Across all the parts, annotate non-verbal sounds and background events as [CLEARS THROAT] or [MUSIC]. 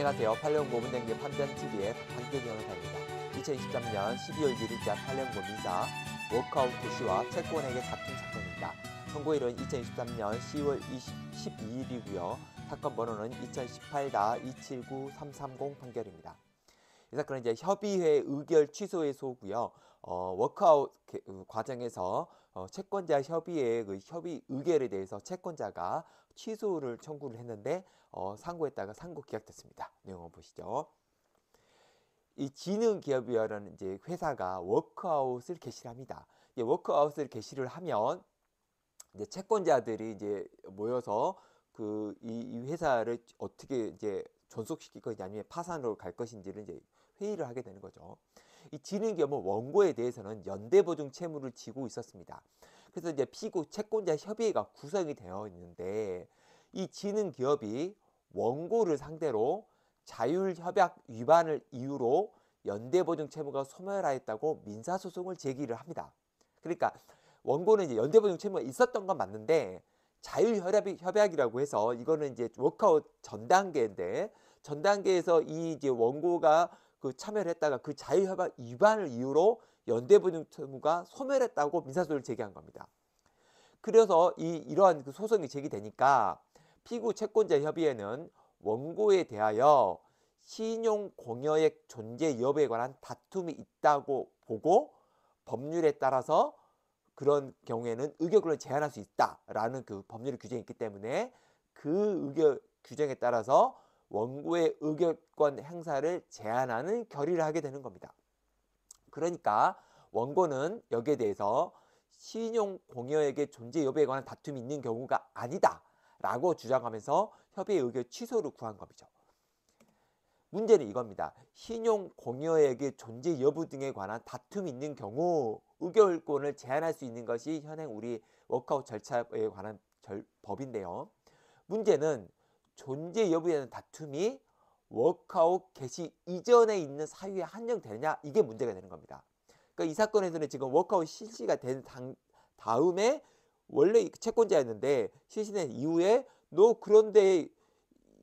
안녕하세요. 팔레옹 고문den기 판변TV의 박한균 변호사입니다. 2023년 12월 1일자 팔레옹 고민사 워크아웃 개시와 채권에게 다툼 사건입니다. 선고일은 2023년 10월 20, 12일이고요. 사건 번호는 2018-279330 판결입니다. 이 사건은 이제 협의회 의결 취소의 소고요. 어, 워크아웃 게, 어, 과정에서 어, 채권자 협의회의 그 협의 의결에 대해서 채권자가 취소를 청구를 했는데 어, 상고했다가 상고 기각됐습니다. 내용을 보시죠. 이 지능 기업이라는 이제 회사가 워크아웃을 개시를 합니다. 이 워크아웃을 개시를 하면 이제 채권자들이 이제 모여서 그 이 회사를 어떻게 이제 존속시킬 것이냐 아니면 파산으로 갈 것인지를 이제 회의를 하게 되는 거죠. 이 지능기업은 원고에 대해서는 연대보증 채무를 지고 있었습니다. 그래서 이제 피고 채권자 협의회가 구성이 되어 있는데 이 지능기업이 원고를 상대로 자율협약 위반을 이유로 연대보증 채무가 소멸하였다고 민사소송을 제기를 합니다. 그러니까 원고는 이제 연대보증 채무가 있었던 건 맞는데 자율협약이라고 해서 이거는 이제 워크아웃 전 단계인데 전 단계에서 이 이제 원고가 그 참여를 했다가 그 자유협약 위반을 이유로 연대보증 채무가 소멸했다고 민사소송을 제기한 겁니다. 그래서 이 이러한 그 소송이 제기되니까 피고 채권자 협의회는 원고에 대하여 신용 공여액 존재 여부에 관한 다툼이 있다고 보고 법률에 따라서 그런 경우에는 의결권을 제한할 수 있다라는 그 법률 규정이 있기 때문에 그 의결 규정에 따라서 원고의 의결권 행사를 제한하는 결의를 하게 되는 겁니다. 그러니까 원고는 여기에 대해서 신용 공여에게 존재 여부에 관한 다툼이 있는 경우가 아니다 라고 주장하면서 협의의 의결 취소를 구한 겁니다. 문제는 이겁니다. 신용 공여에게 존재 여부 등에 관한 다툼이 있는 경우 의결권을 제한할 수 있는 것이 현행 우리 워크아웃 절차에 관한 절, 법인데요. 문제는 존재 여부에 대한 다툼이 워크아웃 개시 이전에 있는 사유에 한정되느냐 이게 문제가 되는 겁니다. 그러니까 이 사건에서는 지금 워크아웃 실시가 된 당, 다음에 원래 채권자였는데 실시된 이후에 너 그런데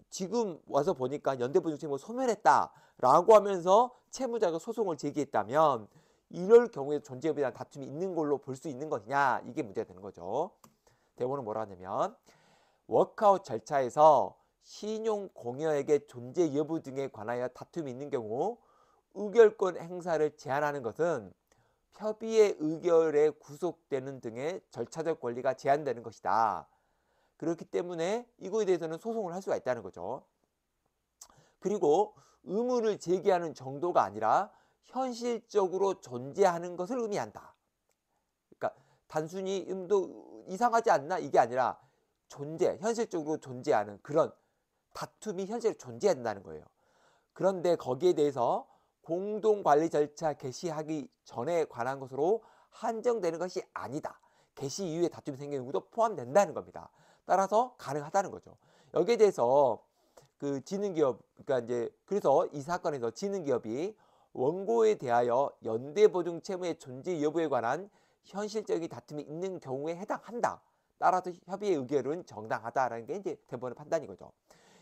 지금 와서 보니까 연대보증 채무 소멸했다라고 하면서 채무자가 소송을 제기했다면 이럴 경우에 존재 여부에 대한 다툼이 있는 걸로 볼 수 있는 것이냐 이게 문제가 되는 거죠. 대법은 뭐라 하냐면 워크아웃 절차에서 신용 공여에게 존재 여부 등에 관하여 다툼이 있는 경우 의결권 행사를 제한하는 것은 협의의 의결에 구속되는 등의 절차적 권리가 제한되는 것이다. 그렇기 때문에 이거에 대해서는 소송을 할 수가 있다는 거죠. 그리고 의무를 제기하는 정도가 아니라 현실적으로 존재하는 것을 의미한다. 그러니까 단순히 음도 이상하지 않나 이게 아니라 존재, 현실적으로 존재하는 그런 다툼이 현실에 존재한다는 거예요. 그런데 거기에 대해서 공동 관리 절차 개시하기 전에 관한 것으로 한정되는 것이 아니다. 개시 이후에 다툼이 생기는 경우도 포함된다는 겁니다. 따라서 가능하다는 거죠. 여기에 대해서 그 지능기업, 그러니까 이제 그래서 이 사건에서 지능기업이 원고에 대하여 연대보증 채무의 존재 여부에 관한 현실적인 다툼이 있는 경우에 해당한다. 따라서 협의의 의결은 정당하다라는 게 이제 대법원의 판단이거죠.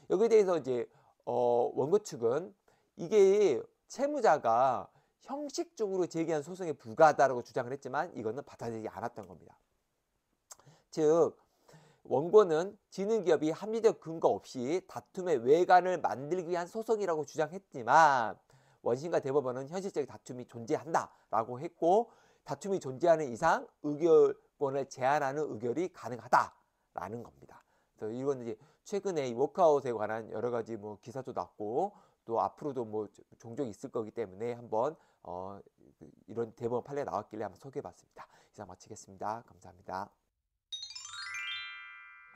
여기에 대해서 이제 어 원고 측은 이게 채무자가 형식적으로 제기한 소송에 불과하다고 주장을 했지만 이거는 받아들이지 않았던 겁니다. 즉 원고는 지능기업이 합리적 근거 없이 다툼의 외관을 만들기 위한 소송이라고 주장했지만 원심과 대법원은 현실적인 다툼이 존재한다라고 했고 다툼이 존재하는 이상 의결권을 제한하는 의결이 가능하다라는 겁니다. 그래서 이건 이제 최근에 이 워크아웃에 관한 여러 가지 뭐 기사도 났고 또 앞으로도 뭐 종종 있을 거기 때문에 한번 어 이런 대법원 판례 나왔길래 한번 소개해봤습니다. 이상 마치겠습니다. 감사합니다.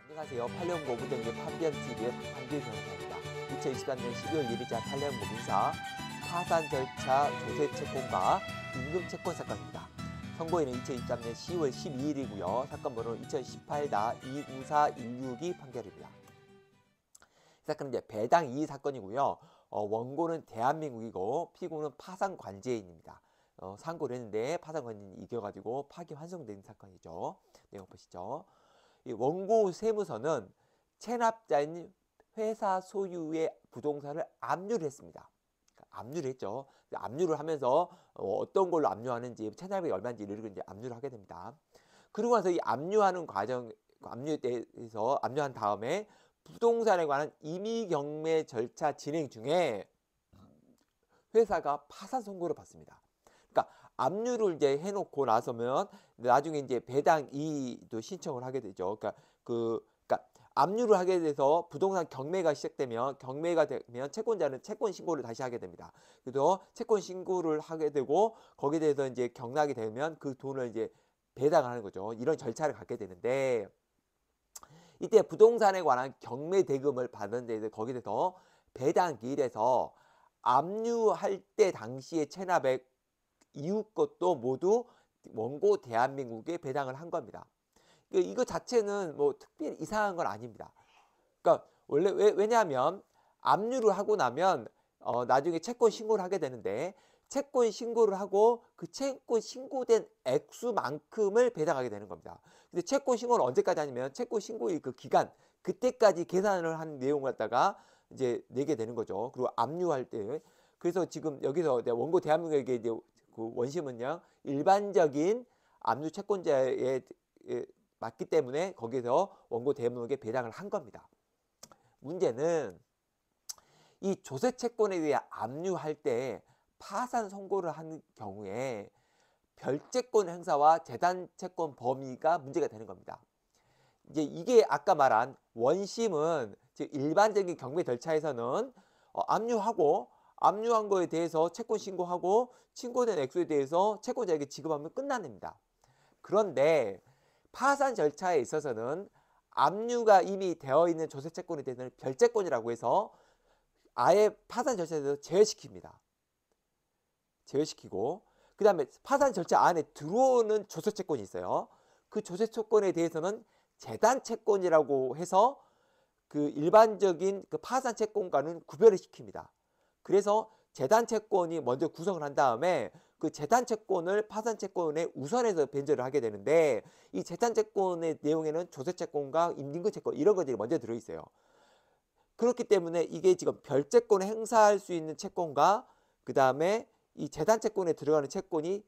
안녕하세요. 팔레온 고부정의 판변TV의 박한길 변호사입니다. 2023년 12월 1일자 팔레온 고민사 파산 절차 조세 채권과 임금 채권 사건입니다. 선고일은 2023년 10월 12일이고요. 사건 번호 2018-294-162 판결입니다. 이 사건은 이제 배당 이의 사건이고요. 어, 원고는 대한민국이고 피고는 파산 관제인입니다. 어, 상고를 했는데 파산 관제인이 이겨가지고 파기 환송된 사건이죠. 내용 보시죠. 이 원고 세무서는 체납자인 회사 소유의 부동산을 압류를 했습니다. 그러니까 압류를 했죠. 압류를 하면서 어, 어떤 걸로 압류하는지 체납이 얼마인지 이런 이제 압류를 하게 됩니다. 그러고 나서 이 압류하는 과정 압류에 대해서 압류한 다음에 부동산에 관한 임의 경매 절차 진행 중에 회사가 파산 선고를 받습니다. 그러니까 압류를 이제 해놓고 나서면 나중에 이제 배당 이도 신청을 하게 되죠. 그러니까 그 그러니까 압류를 하게 돼서 부동산 경매가 시작되면 경매가 되면 채권자는 채권 신고를 다시 하게 됩니다. 그래서 채권 신고를 하게 되고 거기에 대해서 이제 경락이 되면 그 돈을 이제 배당하는 거죠. 이런 절차를 갖게 되는데 이때 부동산에 관한 경매 대금을 받은 데서 거기에 대해서 배당 기일에서 압류할 때 당시의 체납액 이후 것도 모두 원고 대한민국에 배당을 한 겁니다. 그러니까 이거 자체는 뭐 특별히 이상한 건 아닙니다. 그러니까 원래 왜, 왜냐하면 압류를 하고 나면 어, 나중에 채권 신고를 하게 되는데 채권 신고를 하고 그 채권 신고된 액수만큼을 배당하게 되는 겁니다. 근데 채권 신고는 언제까지 하냐면 채권 신고의 그 기간 그때까지 계산을 한 내용을 갖다가 이제 내게 되는 거죠. 그리고 압류할 때 그래서 지금 여기서 원고 대한민국에게 이제 그 원심은요 일반적인 압류 채권자에 맞기 때문에 거기서 원고 대한민국에 배당을 한 겁니다. 문제는 이 조세 채권에 의해 압류할 때 파산 선고를 한 경우에 별채권 행사와 재단 채권 범위가 문제가 되는 겁니다. 이제 이게 아까 말한 원심은 즉 일반적인 경매 절차에서는 어, 압류하고 압류한 거에 대해서 채권 신고하고 신고된 액수에 대해서 채권자에게 지급하면 끝납니다. 그런데 파산 절차에 있어서는 압류가 이미 되어 있는 조세 채권에 대해서는 별채권이라고 해서 아예 파산 절차에서 제외시킵니다. 제외시키고 그 다음에 파산 절차 안에 들어오는 조세 채권이 있어요. 그 조세 채권에 대해서는 재단 채권이라고 해서 그 일반적인 그 파산 채권과는 구별을 시킵니다. 그래서 재단 채권이 먼저 구성을 한 다음에 그 재단 채권을 파산 채권에 우선해서 변제를 하게 되는데 이 재단 채권의 내용에는 조세 채권과 임진근 채권 이런 것들이 먼저 들어 있어요. 그렇기 때문에 이게 지금 별채권을 행사할 수 있는 채권과 그 다음에 이 재단 채권에 들어가는 채권이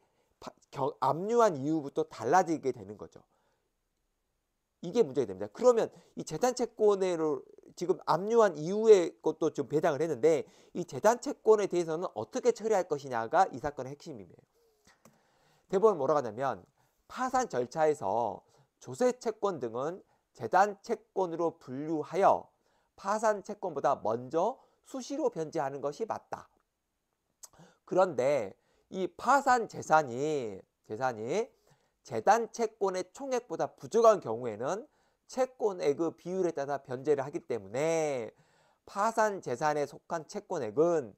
압류한 이후부터 달라지게 되는 거죠. 이게 문제가 됩니다. 그러면 이 재단 채권으로 지금 압류한 이후의 것도 좀 배당을 했는데 이 재단 채권에 대해서는 어떻게 처리할 것이냐가 이 사건의 핵심이에요. 대법원 뭐라고 하냐면 파산 절차에서 조세 채권 등은 재단 채권으로 분류하여 파산 채권보다 먼저 수시로 변제하는 것이 맞다. 그런데 이 파산 재산이 재산이 재단 채권의 총액보다 부족한 경우에는 채권액의 비율에 따라 변제를 하기 때문에 파산 재산에 속한 채권액은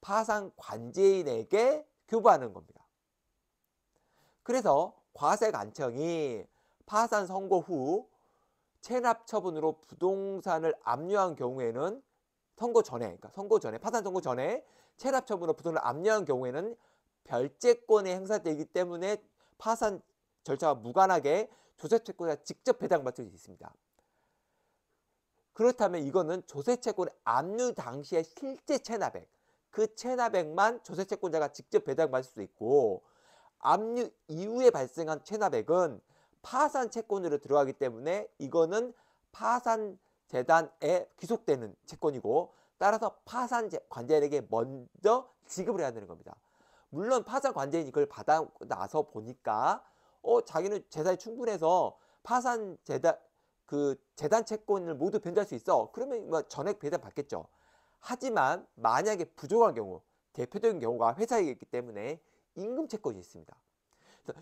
파산 관제인에게 교부하는 겁니다. 그래서 과세관청이 파산 선고 후 체납 처분으로 부동산을 압류한 경우에는 선고 전에, 그러니까 선고 전에, 파산 선고 전에 체납 처분으로 부동산을 압류한 경우에는 별채권이 행사되기 때문에 파산 절차와 무관하게 조세채권에 직접 배당받을 수 있습니다. 그렇다면 이거는 조세채권 압류 당시의 실제 체납액, 그 체납액만 조세채권자가 직접 배당받을 수 있고 압류 이후에 발생한 체납액은 파산 채권으로 들어가기 때문에 이거는 파산 재단에 귀속되는 채권이고 따라서 파산 관제인에게 먼저 지급을 해야 되는 겁니다. 물론 파산 관제인이 그걸 받아 나서 보니까 어 자기는 재산이 충분해서 파산 재단 그 재단 채권을 모두 변제할 수 있어. 그러면 뭐 전액 배당 받겠죠. 하지만 만약에 부족한 경우 대표적인 경우가 회사이기 때문에 임금 채권이 있습니다.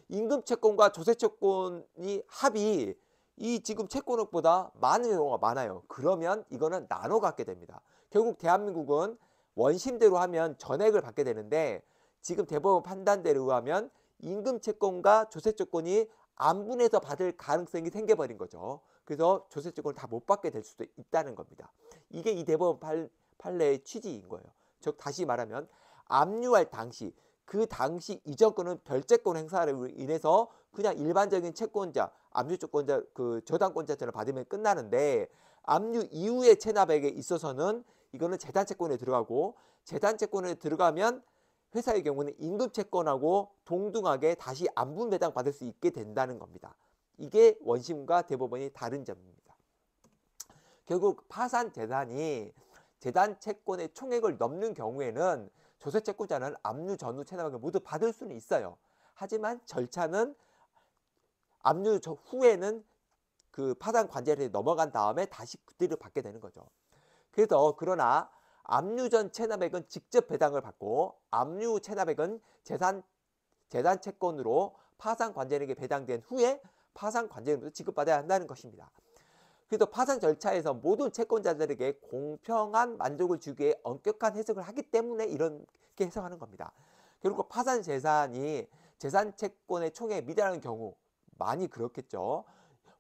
임금 채권과 조세 채권이 합이 이 지금 채권액보다 많은 경우가 많아요. 그러면 이거는 나눠 갖게 됩니다. 결국 대한민국은 원심대로 하면 전액을 받게 되는데 지금 대법원 판단대로 의하면 임금 채권과 조세 채권이 안 분해서 받을 가능성이 생겨버린 거죠. 그래서 조세 채권을 다 못 받게 될 수도 있다는 겁니다. 이게 이 대법원 판, 판례의 취지인 거예요. 즉 다시 말하면 압류할 당시 그 당시 이전 권은 별채권 행사로 인해서 그냥 일반적인 채권자, 압류채권자, 그 저당권자처럼 받으면 끝나는데 압류 이후의 체납액에 있어서는 이거는 재단 채권에 들어가고 재단 채권에 들어가면 회사의 경우는 임금 채권하고 동등하게 다시 안분 배당 받을 수 있게 된다는 겁니다. 이게 원심과 대법원이 다른 점입니다. 결국 파산 재단이 재단 채권의 총액을 넘는 경우에는 조세 채권자는 압류 전후 체납액을 모두 받을 수는 있어요. 하지만 절차는 압류 후에는 그 파산 관제를 넘어간 다음에 다시 그때를 받게 되는 거죠. 그래서 그러나 압류 전 체납액은 직접 배당을 받고 압류 체납액은 재산 재단 채권으로 파산 관제에게 배당된 후에 파산 관제로부터 지급받아야 한다는 것입니다. 그래서 파산 절차에서 모든 채권자들에게 공평한 만족을 주기 위해 엄격한 해석을 하기 때문에 이렇게 해석하는 겁니다. 결국 파산 재산이 재산 채권의 총에 미달하는 경우 많이 그렇겠죠.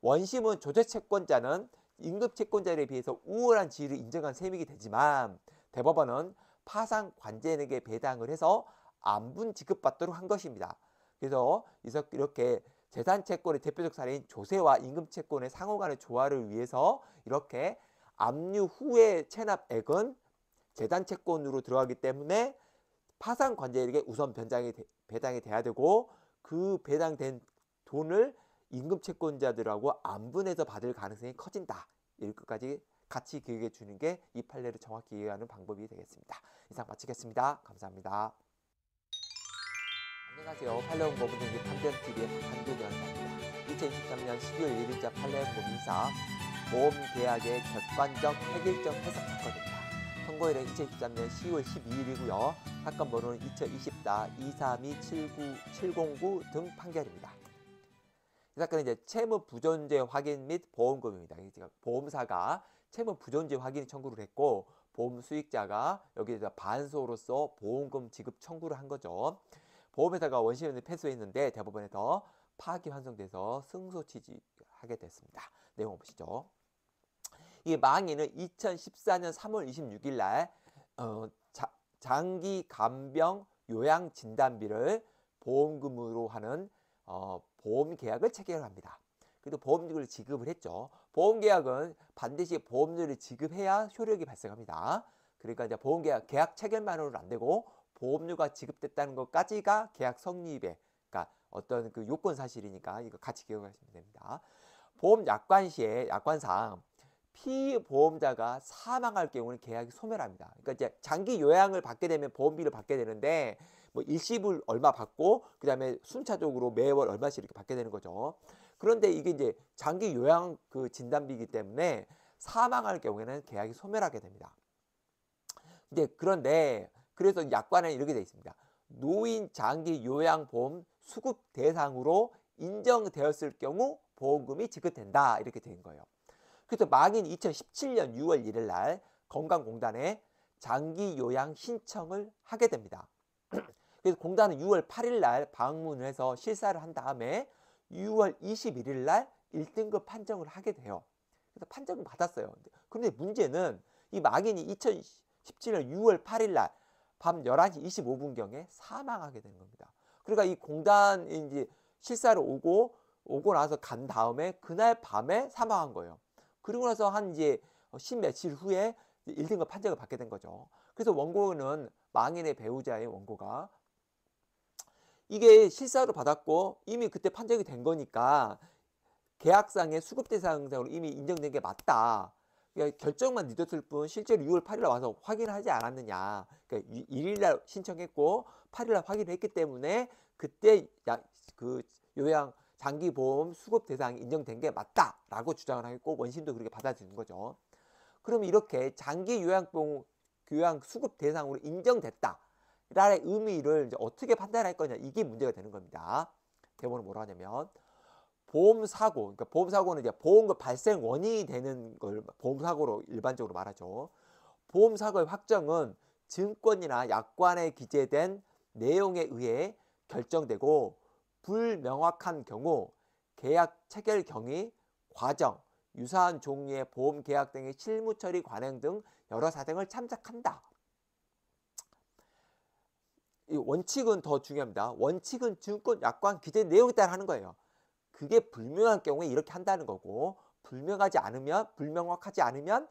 원심은 조세 채권자는 임급 채권자에 비해서 우월한 지위를 인정한 셈이게 되지만 대법원은 파산 관제에게 배당을 해서 안분 지급받도록 한 것입니다. 그래서 이렇게 재산 채권의 대표적 사례인 조세와 임금 채권의 상호 간의 조화를 위해서 이렇게 압류 후의 체납액은 재단 채권으로 들어가기 때문에 파산 관제에게 우선 변장이 배당이 돼야 되고 그 배당된 돈을 임금 채권자들하고 안분해서 받을 가능성이 커진다. 이것까지 같이 기억해 주는 게 이 판례를 정확히 이해하는 방법이 되겠습니다. 이상 마치겠습니다. 감사합니다. 안녕하세요. 판례원 법무등기 판변TV의 박한규 변호사입니다. 2023년 12월 1일자 판례원 법인사 보험계약의 객관적 획일적 해석 사건입니다. 선고일은 2023년 10월 12일이고요. 사건 번호는 2020다 232-79-709 등 판결입니다. 이 사건은 이제 채무 부존재 확인 및 보험금입니다. 보험사가 채무 부존재 확인 청구를 했고 보험 수익자가 여기에서 반소로서 보험금 지급 청구를 한 거죠. 보험회사가 원시인을 패소했는데 대법원에서 파기 환송돼서 승소 취지하게 됐습니다. 내용 보시죠. 이 망인은 2014년 3월 26일 날 어, 자, 장기 간병 요양 진단비를 보험금으로 하는 어, 보험 계약을 체결을 합니다. 그래도 보험료를 지급을 했죠. 보험 계약은 반드시 보험료를 지급해야 효력이 발생합니다. 그러니까 이제 보험 계약 계약 체결만으로는 안 되고 보험료가 지급됐다는 것까지가 계약 성립에 그러니까 어떤 그 요건 사실이니까 이거 같이 기억하시면 됩니다. 보험 약관 시에 약관상 피보험자가 사망할 경우는 계약이 소멸합니다. 그러니까 이제 장기 요양을 받게 되면 보험비를 받게 되는데 뭐 일시불 얼마 받고 그다음에 순차적으로 매월 얼마씩 이렇게 받게 되는 거죠. 그런데 이게 이제 장기 요양 그 진단비이기 때문에 사망할 경우에는 계약이 소멸하게 됩니다. 근데 그런데 그래서 약관에 이렇게 되어 있습니다. 노인 장기 요양 보험 수급 대상으로 인정되었을 경우 보험금이 지급된다 이렇게 된 거예요. 그래서 망인 2017년 6월 1일 날 건강공단에 장기 요양 신청을 하게 됩니다. [CLEARS THROAT] 그래서 공단은 6월 8일 날 방문을 해서 실사를 한 다음에 6월 21일 날 1등급 판정을 하게 돼요. 그래서 판정을 받았어요. 그런데 문제는 이 망인이 2017년 6월 8일 날 밤 11시 25분경에 사망하게 된 겁니다. 그러니까 이 공단이 이제 실사를 오고 오고 나서 간 다음에 그날 밤에 사망한 거예요. 그리고 나서 한 이제 십 며칠 후에 1등급 판정을 받게 된 거죠. 그래서 원고는 망인의 배우자의 원고가 이게 실사로 받았고 이미 그때 판정이 된 거니까 계약상의 수급 대상으로 이미 인정된 게 맞다. 그러니까 결정만 늦었을 뿐 실제로 6월 8일 와서 확인하지 않았느냐. 그러니까 1일 날 신청했고 8일 날 확인했기 때문에 그때 그 요양 장기 보험 수급 대상이 인정된 게 맞다라고 주장을 하고 원심도 그렇게 받아들인 거죠. 그럼 이렇게 장기 요양보험 요양 수급 대상으로 인정됐다. 라의 의미를 이제 어떻게 판단할 거냐 이게 문제가 되는 겁니다. 대본은 뭐라 하냐면 보험 사고, 그러니까 보험 사고는 이제 보험금 발생 원인이 되는 걸 보험 사고로 일반적으로 말하죠. 보험 사고의 확정은 증권이나 약관에 기재된 내용에 의해 결정되고 불명확한 경우 계약 체결 경위, 과정, 유사한 종류의 보험 계약 등의 실무 처리 관행 등 여러 사정을 참작한다. 이 원칙은 더 중요합니다. 원칙은 증권 약관 기재 내용에 따라 하는 거예요. 그게 불명한 경우에 이렇게 한다는 거고 불명하지 않으면 불명확하지 않으면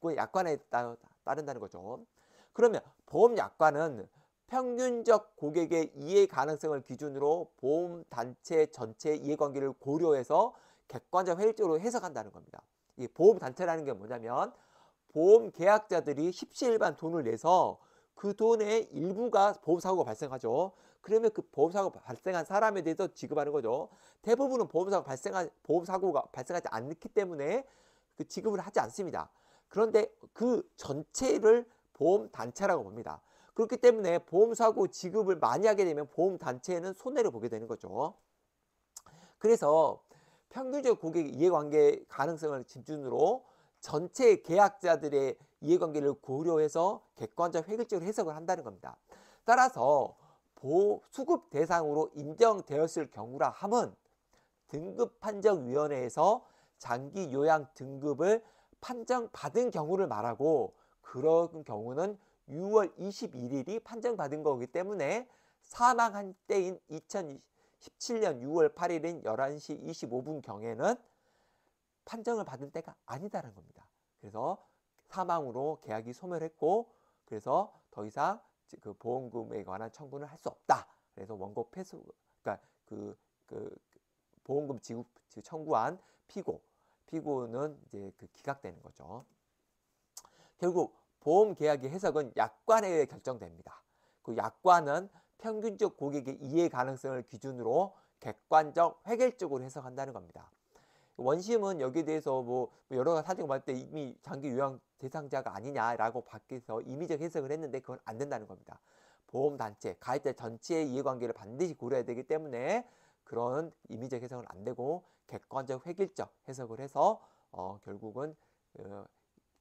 그 약관에 따, 따른다는 거죠. 그러면 보험 약관은 평균적 고객의 이해 가능성을 기준으로 보험 단체 전체 이해관계를 고려해서 객관적 회의적으로 해석한다는 겁니다. 이 보험 단체라는 게 뭐냐면 보험 계약자들이 십시일반 돈을 내서 그 돈의 일부가 보험 사고가 발생하죠. 그러면 그 보험 사고 발생한 사람에 대해서 지급하는 거죠. 대부분은 보험 사고 발생한 보험 사고가 발생하지 않기 때문에 그 지급을 하지 않습니다. 그런데 그 전체를 보험 단체라고 봅니다. 그렇기 때문에 보험 사고 지급을 많이 하게 되면 보험 단체는 손해를 보게 되는 거죠. 그래서 평균적 고객 이해관계 가능성을 기준으로 전체 계약자들의 이해관계를 고려해서 객관적 획일적으로 해석을 한다는 겁니다. 따라서 보 수급 대상으로 인정되었을 경우라 함은 등급 판정 위원회에서 장기 요양 등급을 판정받은 경우를 말하고 그런 경우는 6월 21일이 판정받은 거기 때문에 사망한 때인 2017년 6월 8일인 11시 25분 경에는 판정을 받은 때가 아니다라는 겁니다. 그래서 사망으로 계약이 소멸했고 그래서 더 이상 그 보험금에 관한 청구는 할 수 없다. 그래서 원고 패소 그러니까 그, 그 보험금 지급 청구한 피고 피고는 이제 그 기각되는 거죠. 결국 보험 계약의 해석은 약관에 의해 결정됩니다. 그 약관은 평균적 고객의 이해 가능성을 기준으로 객관적 획일적으로 해석한다는 겁니다. 원심은 여기에 대해서 뭐 여러 가지 사정을 봤을 때 이미 장기 요양 대상자가 아니냐라고 밖에서 임의적 해석을 했는데 그건 안 된다는 겁니다. 보험단체, 가입자 전체의 이해관계를 반드시 고려해야 되기 때문에 그런 임의적 해석은 안 되고 객관적 획일적 해석을 해서 어, 결국은 어,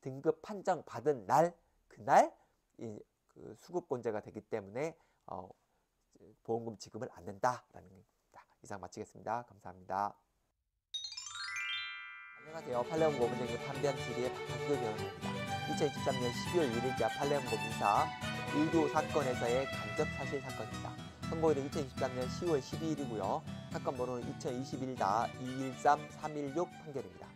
등급 판정 받은 날 그날 이, 그 수급권자가 되기 때문에 어, 보험금 지급을 안 된다라는 겁니다. 이상 마치겠습니다. 감사합니다. 안녕하세요. 팔레온 고문쟁이 판변 TV의 박학규 변호사입니다. 2023년 12월 1일자 팔레온 고문사 의도 사건에서의 간접 사실 사건입니다. 선고일은 2023년 10월 12일이고요. 사건 번호는 2021-213316 판결입니다.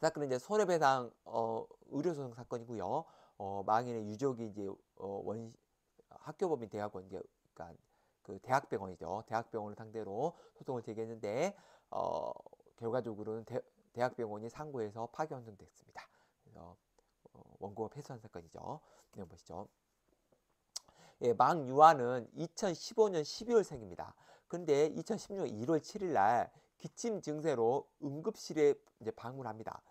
사건은 이제 손해배상 어, 의료소송 사건이고요. 어, 망인의 유족이 이제 어, 원 학교법인 대학원 이제 그러니까 그 대학병원이죠. 대학병원을 상대로 소송을 제기했는데 어, 결과적으로는 대, 대학병원이 상고해서 파기환송됐습니다. 그래서 어, 원고가 패소한 사건이죠. 내용 보시죠. 예, 망 유아는 2015년 12월 생입니다. 근데 2016년 1월 7일 날 기침 증세로 응급실에 이제 방문합니다.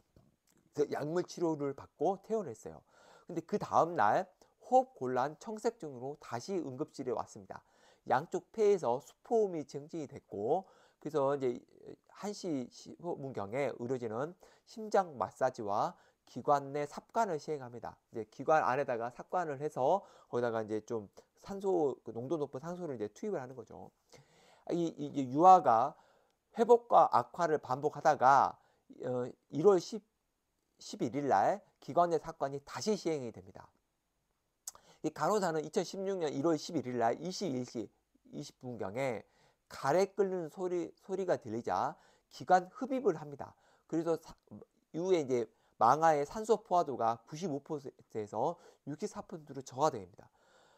약물 치료를 받고 퇴원했어요. 근데 그 다음 날 호흡 곤란 청색증으로 다시 응급실에 왔습니다. 양쪽 폐에서 수포음이 증진이 됐고 그래서 이제 1시 15분경에 의료진은 심장 마사지와 기관 내 삽관을 시행합니다. 이제 기관 안에다가 삽관을 해서 거기다가 이제 좀 산소 그 농도 높은 산소를 이제 투입을 하는 거죠. 이 이게 유아가 회복과 악화를 반복하다가 어, 1월 10, 11일 날 기관 내 삽관이 다시 시행이 됩니다. 이 간호사는 2016년 1월 11일 날 21시 20분경에 가래 끓는 소리 소리가 들리자 기관 흡입을 합니다. 그래서 사, 이후에 이제 망아의 산소 포화도가 95%에서 64%로 저하됩니다.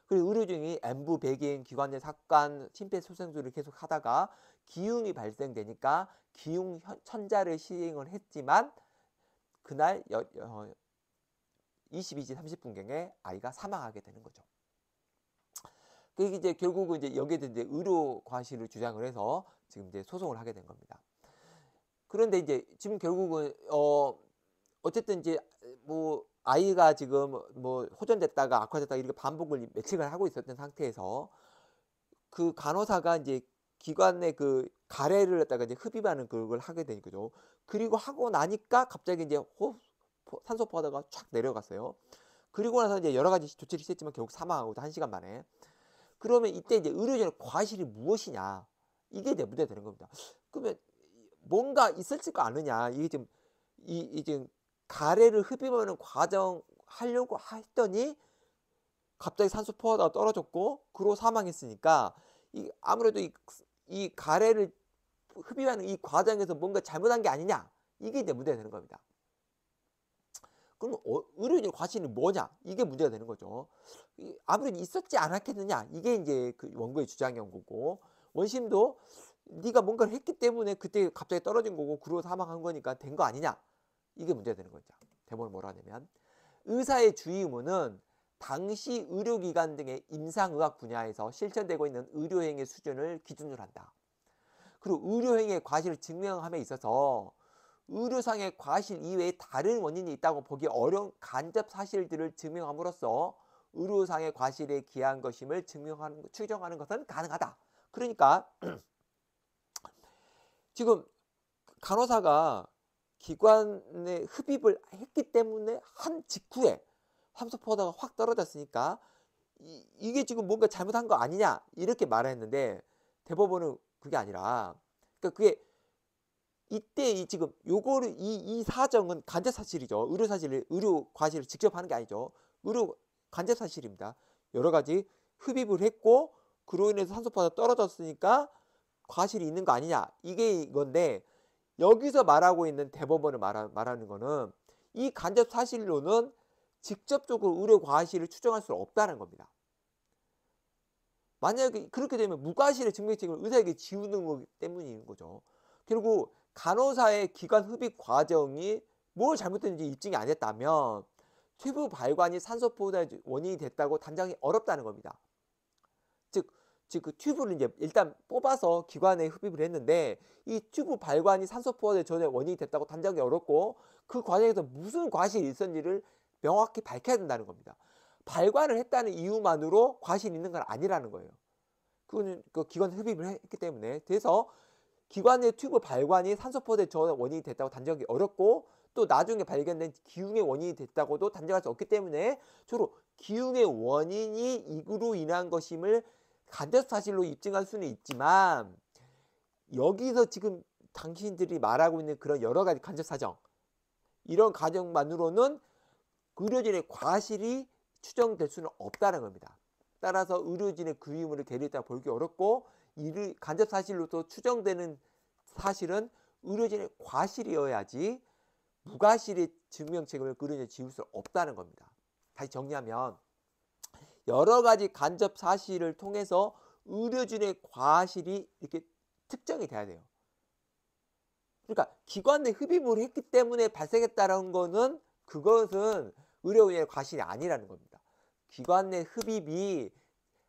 그리고 의료진이 엠부 백인 기관내 삭관 심폐소생술을 계속 하다가 기흉이 발생되니까 기흉 천자를 시행을 했지만 그날 여, 어, 22시 30분경에 아이가 사망하게 되는 거죠. 그게 이제 결국은 이제 여기에 이제 의료 과실을 주장을 해서 지금 이제 소송을 하게 된 겁니다. 그런데 이제 지금 결국은 어 어쨌든 이제 뭐 아이가 지금 뭐 호전됐다가 악화됐다가 이렇게 반복을 며칠간 하고 있었던 상태에서 그 간호사가 이제 기관의 그 가래를 갖다가 이제 흡입하는 그걸 하게 되는 거죠. 그리고 하고 나니까 갑자기 이제 호흡 산소 포화도가 쫙 내려갔어요. 그리고 나서 이제 여러 가지 조치를 했지만 결국 사망하고 한 시간 만에. 그러면 이때 이제 의료진의 과실이 무엇이냐 이게 이제 문제가 되는 겁니다. 그러면 뭔가 있을지가 않느냐 이게 지금 이, 이 지금 가래를 흡입하는 과정 하려고 했더니 갑자기 산소 포화가 떨어졌고 그로 사망했으니까 이 아무래도 이, 이 가래를 흡입하는 이 과정에서 뭔가 잘못한 게 아니냐 이게 이제 문제가 되는 겁니다. 그럼 어, 의료진 과실이 뭐냐? 이게 문제가 되는 거죠. 이, 아무리 있었지 않았겠느냐? 이게 이제 그 원고의 주장이온 거고 원심도 네가 뭔가를 했기 때문에 그때 갑자기 떨어진 거고 그러고 사망한 거니까 된 거 아니냐? 이게 문제가 되는 거죠. 대본을 뭐라 하냐면 의사의 주의 의무는 당시 의료기관 등의 임상의학 분야에서 실천되고 있는 의료행위 수준을 기준으로 한다. 그리고 의료행위의 과실을 증명함에 있어서 의료상의 과실 이외에 다른 원인이 있다고 보기 어려운 간접 사실들을 증명함으로써 의료상의 과실에 기한 것임을 증명하는 추정하는 것은 가능하다. 그러니까 [CLEARS THROAT] 지금 간호사가 기관에 흡입을 했기 때문에 한 직후에 함소포화가 확 떨어졌으니까 이, 이게 지금 뭔가 잘못한 거 아니냐 이렇게 말했는데 대법원은 그게 아니라 그러니까 그게 이때 이 지금 요거를 이, 이 사정은 간접 사실이죠. 의료 사실을 의료 과실을 직접 하는 게 아니죠. 의료 간접 사실입니다. 여러 가지 흡입을 했고 그로 인해서 산소포가 떨어졌으니까 과실이 있는 거 아니냐 이게 이건데 여기서 말하고 있는 대법원을 말하, 말하는 거는 이 간접 사실로는 직접적으로 의료 과실을 추정할 수 없다는 겁니다. 만약에 그렇게 되면 무과실의 증명 책임을 의사에게 지우는 거기 때문인 거죠. 결국 간호사의 기관 흡입 과정이 뭘 잘못됐는지 입증이 안 됐다면 튜브 발관이 산소 포화 원인이 됐다고 단정이 어렵다는 겁니다. 즉, 즉그 튜브를 이제 일단 뽑아서 기관에 흡입을 했는데 이 튜브 발관이 산소 포화 전에 원인이 됐다고 단정이 어렵고 그 과정에서 무슨 과실이 있었는지를 명확히 밝혀야 된다는 겁니다. 발관을 했다는 이유만으로 과실이 있는 건 아니라는 거예요. 그거는 그 기관 흡입을 했기 때문에 그래서 기관의 튜브 발관이 산소포대 전 원인이 됐다고 단정하기 어렵고 또 나중에 발견된 기흉의 원인이 됐다고도 단정할 수 없기 때문에 주로 기흉의 원인이 이구로 인한 것임을 간접 사실로 입증할 수는 있지만 여기서 지금 당신들이 말하고 있는 그런 여러 가지 간접 사정 이런 가정만으로는 의료진의 과실이 추정될 수는 없다는 겁니다. 따라서 의료진의 그 의무를 대리했다 보기 어렵고 이를 간접 사실로서 추정되는 사실은 의료진의 과실이어야지 무과실의 증명 책임을 의료진에 지울 수 없다는 겁니다. 다시 정리하면 여러 가지 간접 사실을 통해서 의료진의 과실이 이렇게 특정이 돼야 돼요. 그러니까 기관 내 흡입을 했기 때문에 발생했다는 거는 그것은 의료인의 과실이 아니라는 겁니다. 기관 내 흡입이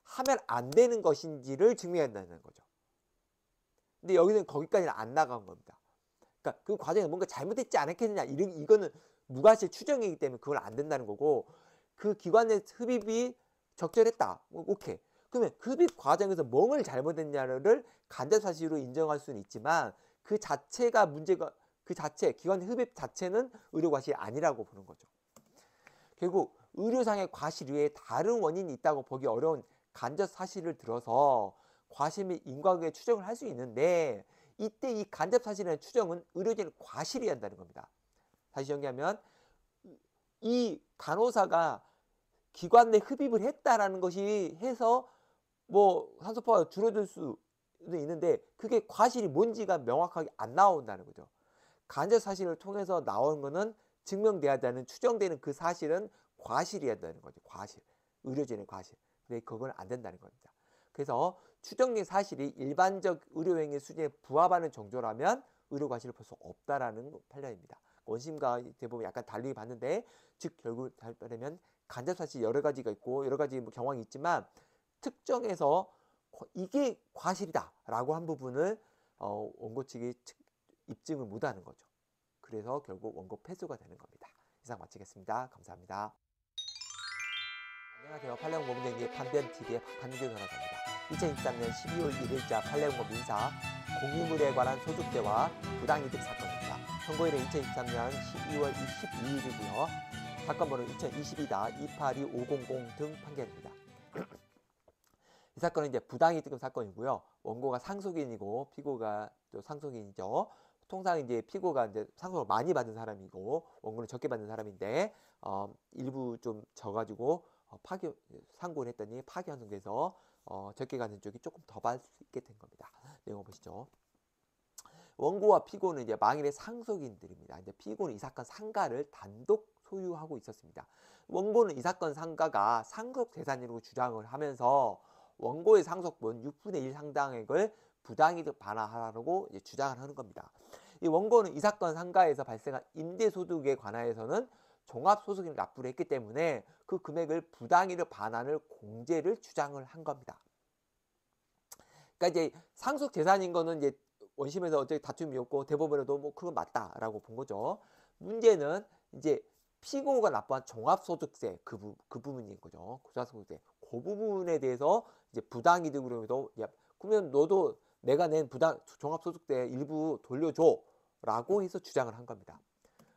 하면 안 되는 것인지를 증명한다는 거죠. 근데 여기는 거기까지는 안 나간 겁니다. 그러니까 그 과정에 뭔가 잘못했지 않았겠느냐 이런 이거는 무과실 추정이기 때문에 그걸 안 된다는 거고 그 기관 내 흡입이 적절했다. 뭐 오케이. 그러면 흡입 과정에서 뭘 잘못했냐를 간접 사실로 인정할 수는 있지만 그 자체가 문제가 그 자체 기관 흡입 자체는 의료 과실이 아니라고 보는 거죠. 결국 의료상의 과실 외에 다른 원인이 있다고 보기 어려운 간접 사실을 들어서 과실 및 인과관계 추정을 할 수 있는데 이때 이 간접 사실의 추정은 의료진의 과실이 한다는 겁니다. 다시 정리하면 이 간호사가 기관 내 흡입을 했다라는 것이 해서 뭐 산소파가 줄어들 수도 있는데 그게 과실이 뭔지가 명확하게 안 나온다는 거죠. 간접 사실을 통해서 나온 거는 증명돼야 되는 추정되는 그 사실은 과실이어야 되는 거죠. 과실. 의료진의 과실. 근데 그건 안 된다는 겁니다. 그래서 추정된 사실이 일반적 의료행위 수준에 부합하는 정도라면 의료 과실을 볼 수 없다라는 판례입니다. 원심과 대부분 약간 달리 봤는데 즉 결국 달면 간접 사실 여러 가지가 있고 여러 가지 뭐 경황이 있지만 특정해서 이게 과실이다라고 한 부분을 어, 원고 측이 입증을 못하는 거죠. 그래서 결국 원고 패소가 되는 겁니다. 이상 마치겠습니다. 감사합니다. 안녕하세요. 팔레옹범죄의 판변TV의 박한규 변호사입니다. 2023년 12월 1일자 팔레옹범 민사 공유물에 관한 소득대와 부당이득 사건입니다. 선고일은 2023년 12월 22일이고요. 사건 번호 2022-282500 등 판결입니다. 이 사건은 이제 부당이득 사건이고요. 원고가 상속인이고 피고가 또 상속인이죠. 통상 이제 피고가 이제 상속을 많이 받은 사람이고 원고는 적게 받는 사람인데 어, 일부 좀 져가지고 어, 파기 상고를 했더니 파기환송돼서 어, 적게 가는 쪽이 조금 더 있게 된 겁니다. 내용 보시죠. 원고와 피고는 이제 망인의 상속인들입니다. 이제 피고는 이 사건 상가를 단독 소유하고 있었습니다. 원고는 이 사건 상가가 상속 재산이라고 주장을 하면서 원고의 상속분 6분의 1 상당액을 부당이득 반환하라고 주장을 하는 겁니다. 이 원고는 이 사건 상가에서 발생한 임대소득에 관하여서는 종합소득을 납부를 했기 때문에 그 금액을 부당이득 반환을 공제를 주장을 한 겁니다. 그러니까 이제 상속 재산인 거는 이제 원심에서 어차피 다툼이 없고 대법원에도 뭐 그건 맞다라고 본 거죠. 문제는 이제 피고가 납부한 종합소득세 그, 부, 그 부분인 거죠. 종합소득세 그 부분에 대해서 이제 부당이득으로 해도 그러면 너도 내가 낸 부당 종합소득세 일부 돌려줘라고 해서 주장을 한 겁니다.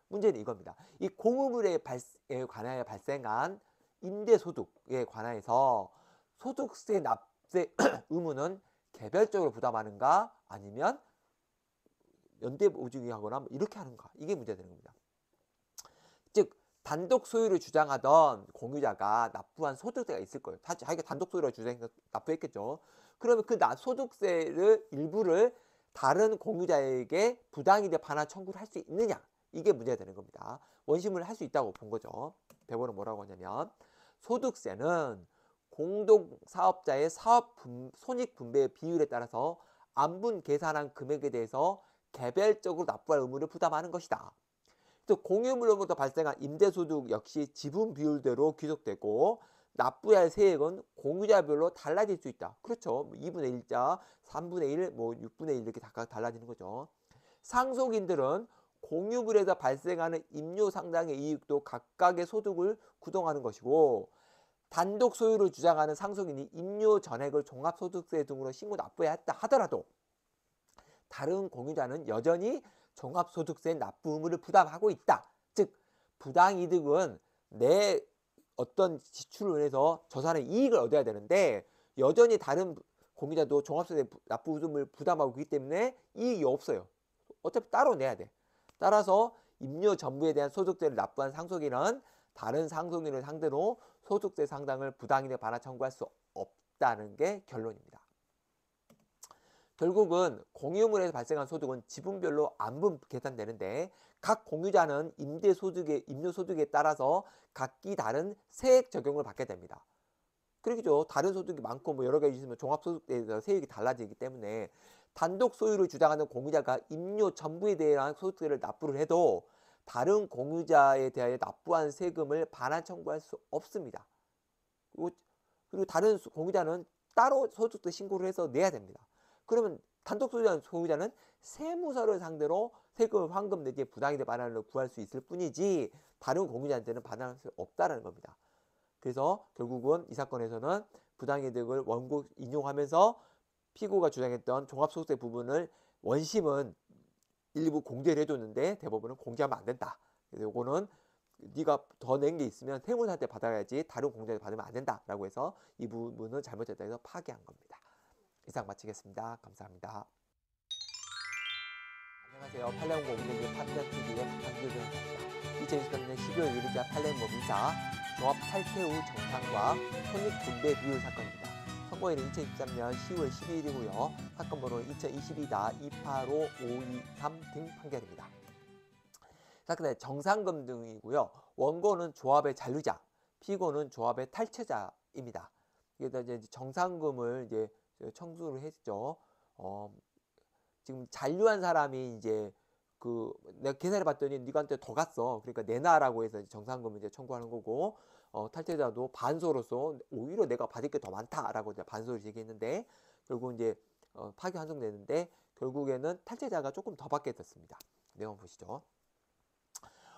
문제는 이겁니다. 이 공유물에 관하여 발생한 임대소득에 관하여서 소득세 납세 [CLEARS THROAT] 의무는 개별적으로 부담하는가 아니면 연대 보증이 하거나 뭐 이렇게 하는가 이게 문제가 되는 겁니다. 즉 단독 소유를 주장하던 공유자가 납부한 소득세가 있을 거예요. 자기가 단독 소유를 주장해서 납부했겠죠. 그러면 그 소득세를 일부를 다른 공유자에게 부당이득 반환 청구를 할 수 있느냐 이게 문제가 되는 겁니다. 원심을 할 수 있다고 본 거죠. 대법원은 뭐라고 하냐면 소득세는 공동 사업자의 사업 분, 손익 분배 비율에 따라서 안분 계산한 금액에 대해서 개별적으로 납부할 의무를 부담하는 것이다. 또 공유물로부터 발생한 임대소득 역시 지분 비율대로 귀속되고 납부해야 할 세액은 공유자별로 달라질 수 있다. 그렇죠. 2분의 뭐 1자, 3분의 1, 뭐 6분의 1 이렇게 각각 달라지는 거죠. 상속인들은 공유물에서 발생하는 임료 상당의 이익도 각각의 소득을 구동하는 것이고 단독 소유를 주장하는 상속인이 임료 전액을 종합소득세 등으로 신고 납부해야 했다 하더라도 다른 공유자는 여전히 종합소득세 납부 의무를 부담하고 있다. 즉 부당이득은 내 어떤 지출을 해서 저 사람의 이익을 얻어야 되는데 여전히 다른 공유자도 종합소득세 납부 의무를 부담하고 있기 때문에 이익이 없어요. 어차피 따로 내야 돼. 따라서 임료 전부에 대한 소득세를 납부한 상속인은 다른 상속인을 상대로 소득세 상당을 부당이득 반환 청구할 수 없다는 게 결론입니다. 결국은 공유물에서 발생한 소득은 지분별로 안분 계산되는데 각 공유자는 임대 소득의 임료 소득에 따라서 각기 다른 세액 적용을 받게 됩니다. 그러죠. 다른 소득이 많고 뭐 여러 가지 있으면 종합소득세에서 세액이 달라지기 때문에 단독 소유를 주장하는 공유자가 임료 전부에 대한 소득세를 납부를 해도 다른 공유자에 대하여 납부한 세금을 반환 청구할 수 없습니다. 그리고, 그리고 다른 공유자는 따로 소득세 신고를 해서 내야 됩니다. 그러면 단독 소유자, 소유자는 세무서를 상대로 세금 환금 내지 부당이득 반환을 구할 수 있을 뿐이지 다른 공유자한테는 반환할 수 없다는 겁니다. 그래서 결국은 이 사건에서는 부당이득을 원고 인용하면서 피고가 주장했던 종합소득세 부분을 원심은 일부 공제를 해줬는데 대법원은 공제하면 안 된다. 그래서 이거는 네가 더 낸 게 있으면 세무사한테 받아야지 다른 공제를 받으면 안 된다라고 해서 이 부분은 잘못됐다 해서 파기한 겁니다. 이상 마치겠습니다. 감사합니다. 안녕하세요. 팔레온고 운동기 판단TV의 박한규입니다. 2023년 12월 1일자 팔레온고 민사 종합 탈퇴 후 정상과 손익 분배 비율 사건입니다. 선고일은 2023년 10월 12일이고요. 사건 번호는 2022-285523 등 판결입니다. 사건의 정상금 등이고요. 원고는 조합의 잔류자, 피고는 조합의 탈퇴자입니다. 이게 이제 정상금을 이제 청구를 했죠. 어, 지금 잔류한 사람이 이제 그 내가 계산해 봤더니 네가한테 더 갔어. 그러니까 내놔라고 해서 정상금을 이제 청구하는 거고 어, 탈퇴자도 반소로서 오히려 내가 받을 게 더 많다라고 이제 반소를 제기했는데 결국 이제 어, 파기 환송되는데 결국에는 탈퇴자가 조금 더 받게 됐습니다. 내용 보시죠.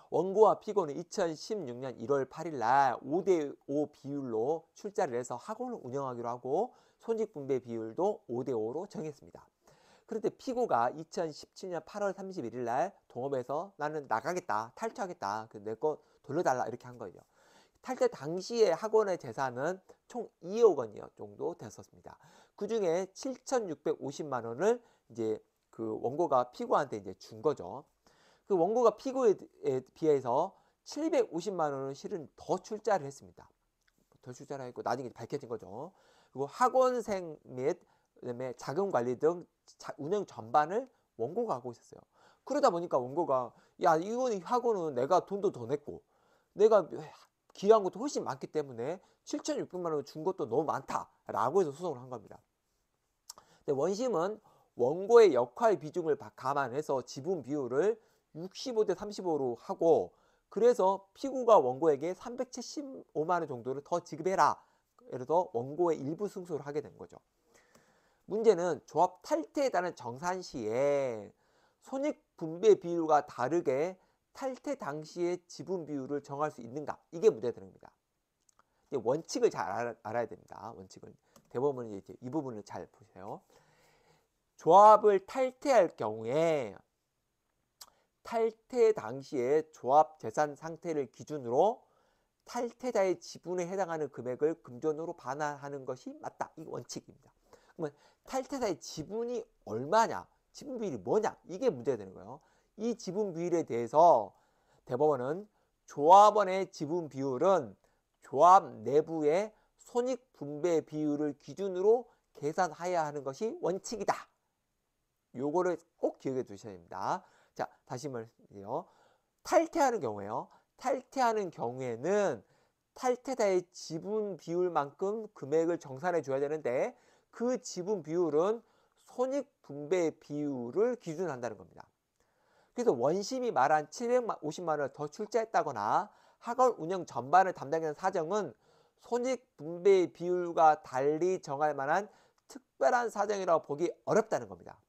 원고와 피고는 2016년 1월 8일 날 5대5 비율로 출자를 해서 학원을 운영하기로 하고 손익분배 비율도 5대5로 정했습니다. 그런데 피고가 2017년 8월 31일 날 동업에서 나는 나가겠다, 탈퇴하겠다, 그 내거 돌려달라 이렇게 한 거예요. 탈퇴 당시에 학원의 재산은 총 2억 원이요 정도 됐었습니다. 그 중에 7,650만 원을 이제 그 원고가 피고한테 이제 준 거죠. 그 원고가 피고에 비해서 750만 원을 실은 더 출자를 했습니다. 더 출자를 했고 나중에 밝혀진 거죠. 그리고 학원생 및 그다음에 자금 관리 등 운영 전반을 원고가 하고 있었어요. 그러다 보니까 원고가 야 이거는 하고는 내가 돈도 더 냈고 내가 기여한 것도 훨씬 많기 때문에 7,600만 원을 준 것도 너무 많다라고 해서 소송을 한 겁니다. 근데 원심은 원고의 역할 비중을 바- 감안해서 지분 비율을 65대 35로 하고 그래서 피고가 원고에게 375만 원 정도를 더 지급해라. 그래서 원고의 일부 승소를 하게 된 거죠. 문제는 조합 탈퇴에 따른 정산 시에 손익 분배 비율과 다르게 탈퇴 당시의 지분 비율을 정할 수 있는가? 이게. 이제 원칙을 잘 알아, 알아 야 됩니다. 원칙을 대법원은 이제 이 부분을 잘 보세요. 조합을 탈퇴할 경우에 탈퇴 당시에 조합 재산 상태를 기준으로 탈퇴자의 지분에 해당하는 금액을 금전으로 반환하는 것이 맞다. 이 원칙입니다. 그러면 탈퇴자의 지분이 얼마냐, 지분 비율이 뭐냐 이게 문제가 되는 거예요. 이 지분 비율에 대해서 대법원은 조합원의 지분 비율은 조합 내부의 손익 분배 비율을 기준으로 계산해야 하는 것이 원칙이다. 요거를 꼭 기억해 두셔야 됩니다. 자, 다시 말해요. 탈퇴하는 경우에요. 탈퇴하는 경우에는 탈퇴자의 지분 비율만큼 금액을 정산해 줘야 되는데 그 지분 비율은 손익 분배 비율을 기준한다는 겁니다. 그래서 원심이 말한 750만 원을 더 출자했다거나 학원 운영 전반을 담당하는 사정은 손익 분배 비율과 달리 정할 만한 특별한 사정이라고 보기 어렵다는 겁니다.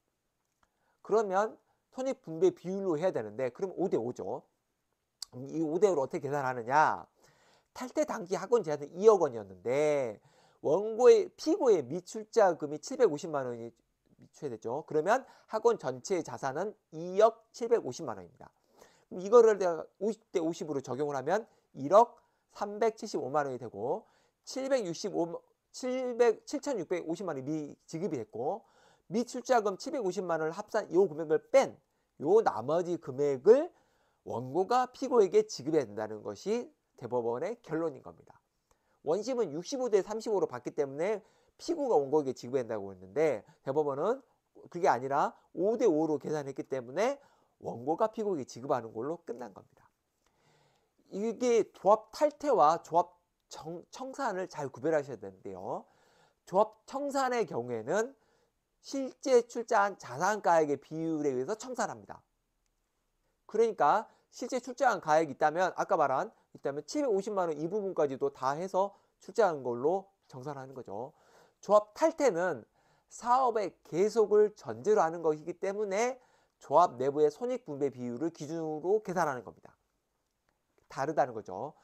그러면 손익 분배 비율로 해야 되는데 그럼 5대 5죠. 이 5대 5를 어떻게 계산하느냐? 탈퇴 당시 학원 제한은 2억 원이었는데 원고의 피고의 미출자금이 750만 원이 미출됐죠. 그러면 학원 전체의 자산은 2억 750만 원입니다. 그럼 이거를 내가 50대 50으로 적용을 하면 1억 375만 원이 되고 765 700 7,650만 원이 미 지급이 됐고 미출자금 750만 원을 합산 이 금액을 뺀 요 나머지 금액을 원고가 피고에게 지급해야 된다는 것이 대법원의 결론인 겁니다. 원심은 65대 35로 봤기 때문에 피고가 원고에게 지급해야 된다고 했는데 대법원은 그게 아니라 5대 5로 계산했기 때문에 원고가 피고에게 지급하는 걸로 끝난 겁니다. 이게 조합 탈퇴와 조합 정, 청산을 잘 구별하셔야 되는데요. 조합 청산의 경우에는 실제 출자한 자산가액의 비율에 의해서 청산합니다. 그러니까 실제 출자한 가액이 있다면 아까 말한 있다면 750만 원 이 부분까지도 다 해서 출자한 걸로 정산하는 거죠. 조합 탈퇴는 사업의 계속을 전제로 하는 것이기 때문에 조합 내부의 손익분배 비율을 기준으로 계산하는 겁니다. 다르다는 거죠.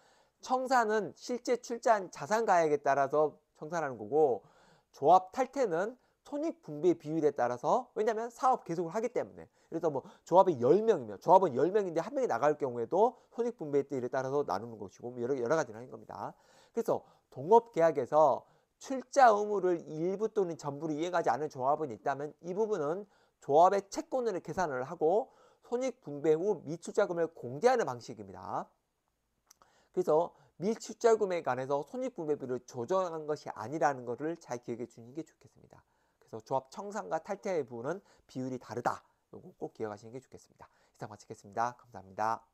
청산은 실제 출자한 자산가액에 따라서 청산하는 거고 조합 탈퇴는 손익분배 비율에 따라서 왜냐하면 사업 계속을 하기 때문에 그래서 뭐 조합이 10명이면 조합은 10명인데 한 명이 나갈 경우에도 손익분배 비율에 따라서 나누는 것이고 뭐 여러, 여러 가지를 하는 겁니다. 그래서 동업계약에서 출자 의무를 일부 또는 전부를 이행하지 않은 조합은 있다면 이 부분은 조합의 채권을 계산을 하고 손익분배 후 미출자금을 공제하는 방식입니다. 그래서 미출자금에 관해서 손익분배비를 조정한 것이 아니라는 것을 잘 기억해 주는 게 좋겠습니다. 그래서 조합 청산과 탈퇴의 부분은 비율이 다르다. 이거 꼭 기억하시는 게 좋겠습니다. 이상 마치겠습니다. 감사합니다.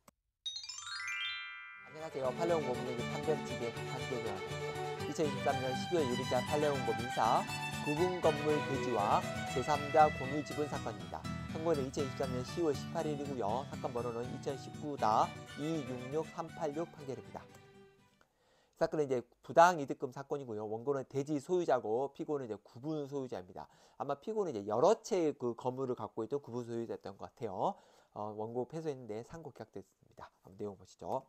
안녕하세요. 팔레온 고문의 판별TV의 박한대입니다. 2023년 12월 1일자 팔레온 고민사 구분 건물 대지와 제3자 공유 지분 사건입니다. 선고는 2023년 10월 18일이고요. 사건 번호는 2019-266386 판결입니다. 사건은 이제 부당 이득금 사건이고요. 원고는 대지 소유자고 피고는 이제 구분 소유자입니다. 아마 피고는 이제 여러 채의 그 건물을 갖고 있던 구분 소유자였던 것 같아요. 어, 원고 패소했는데 상고 계약됐습니다. 내용 보시죠.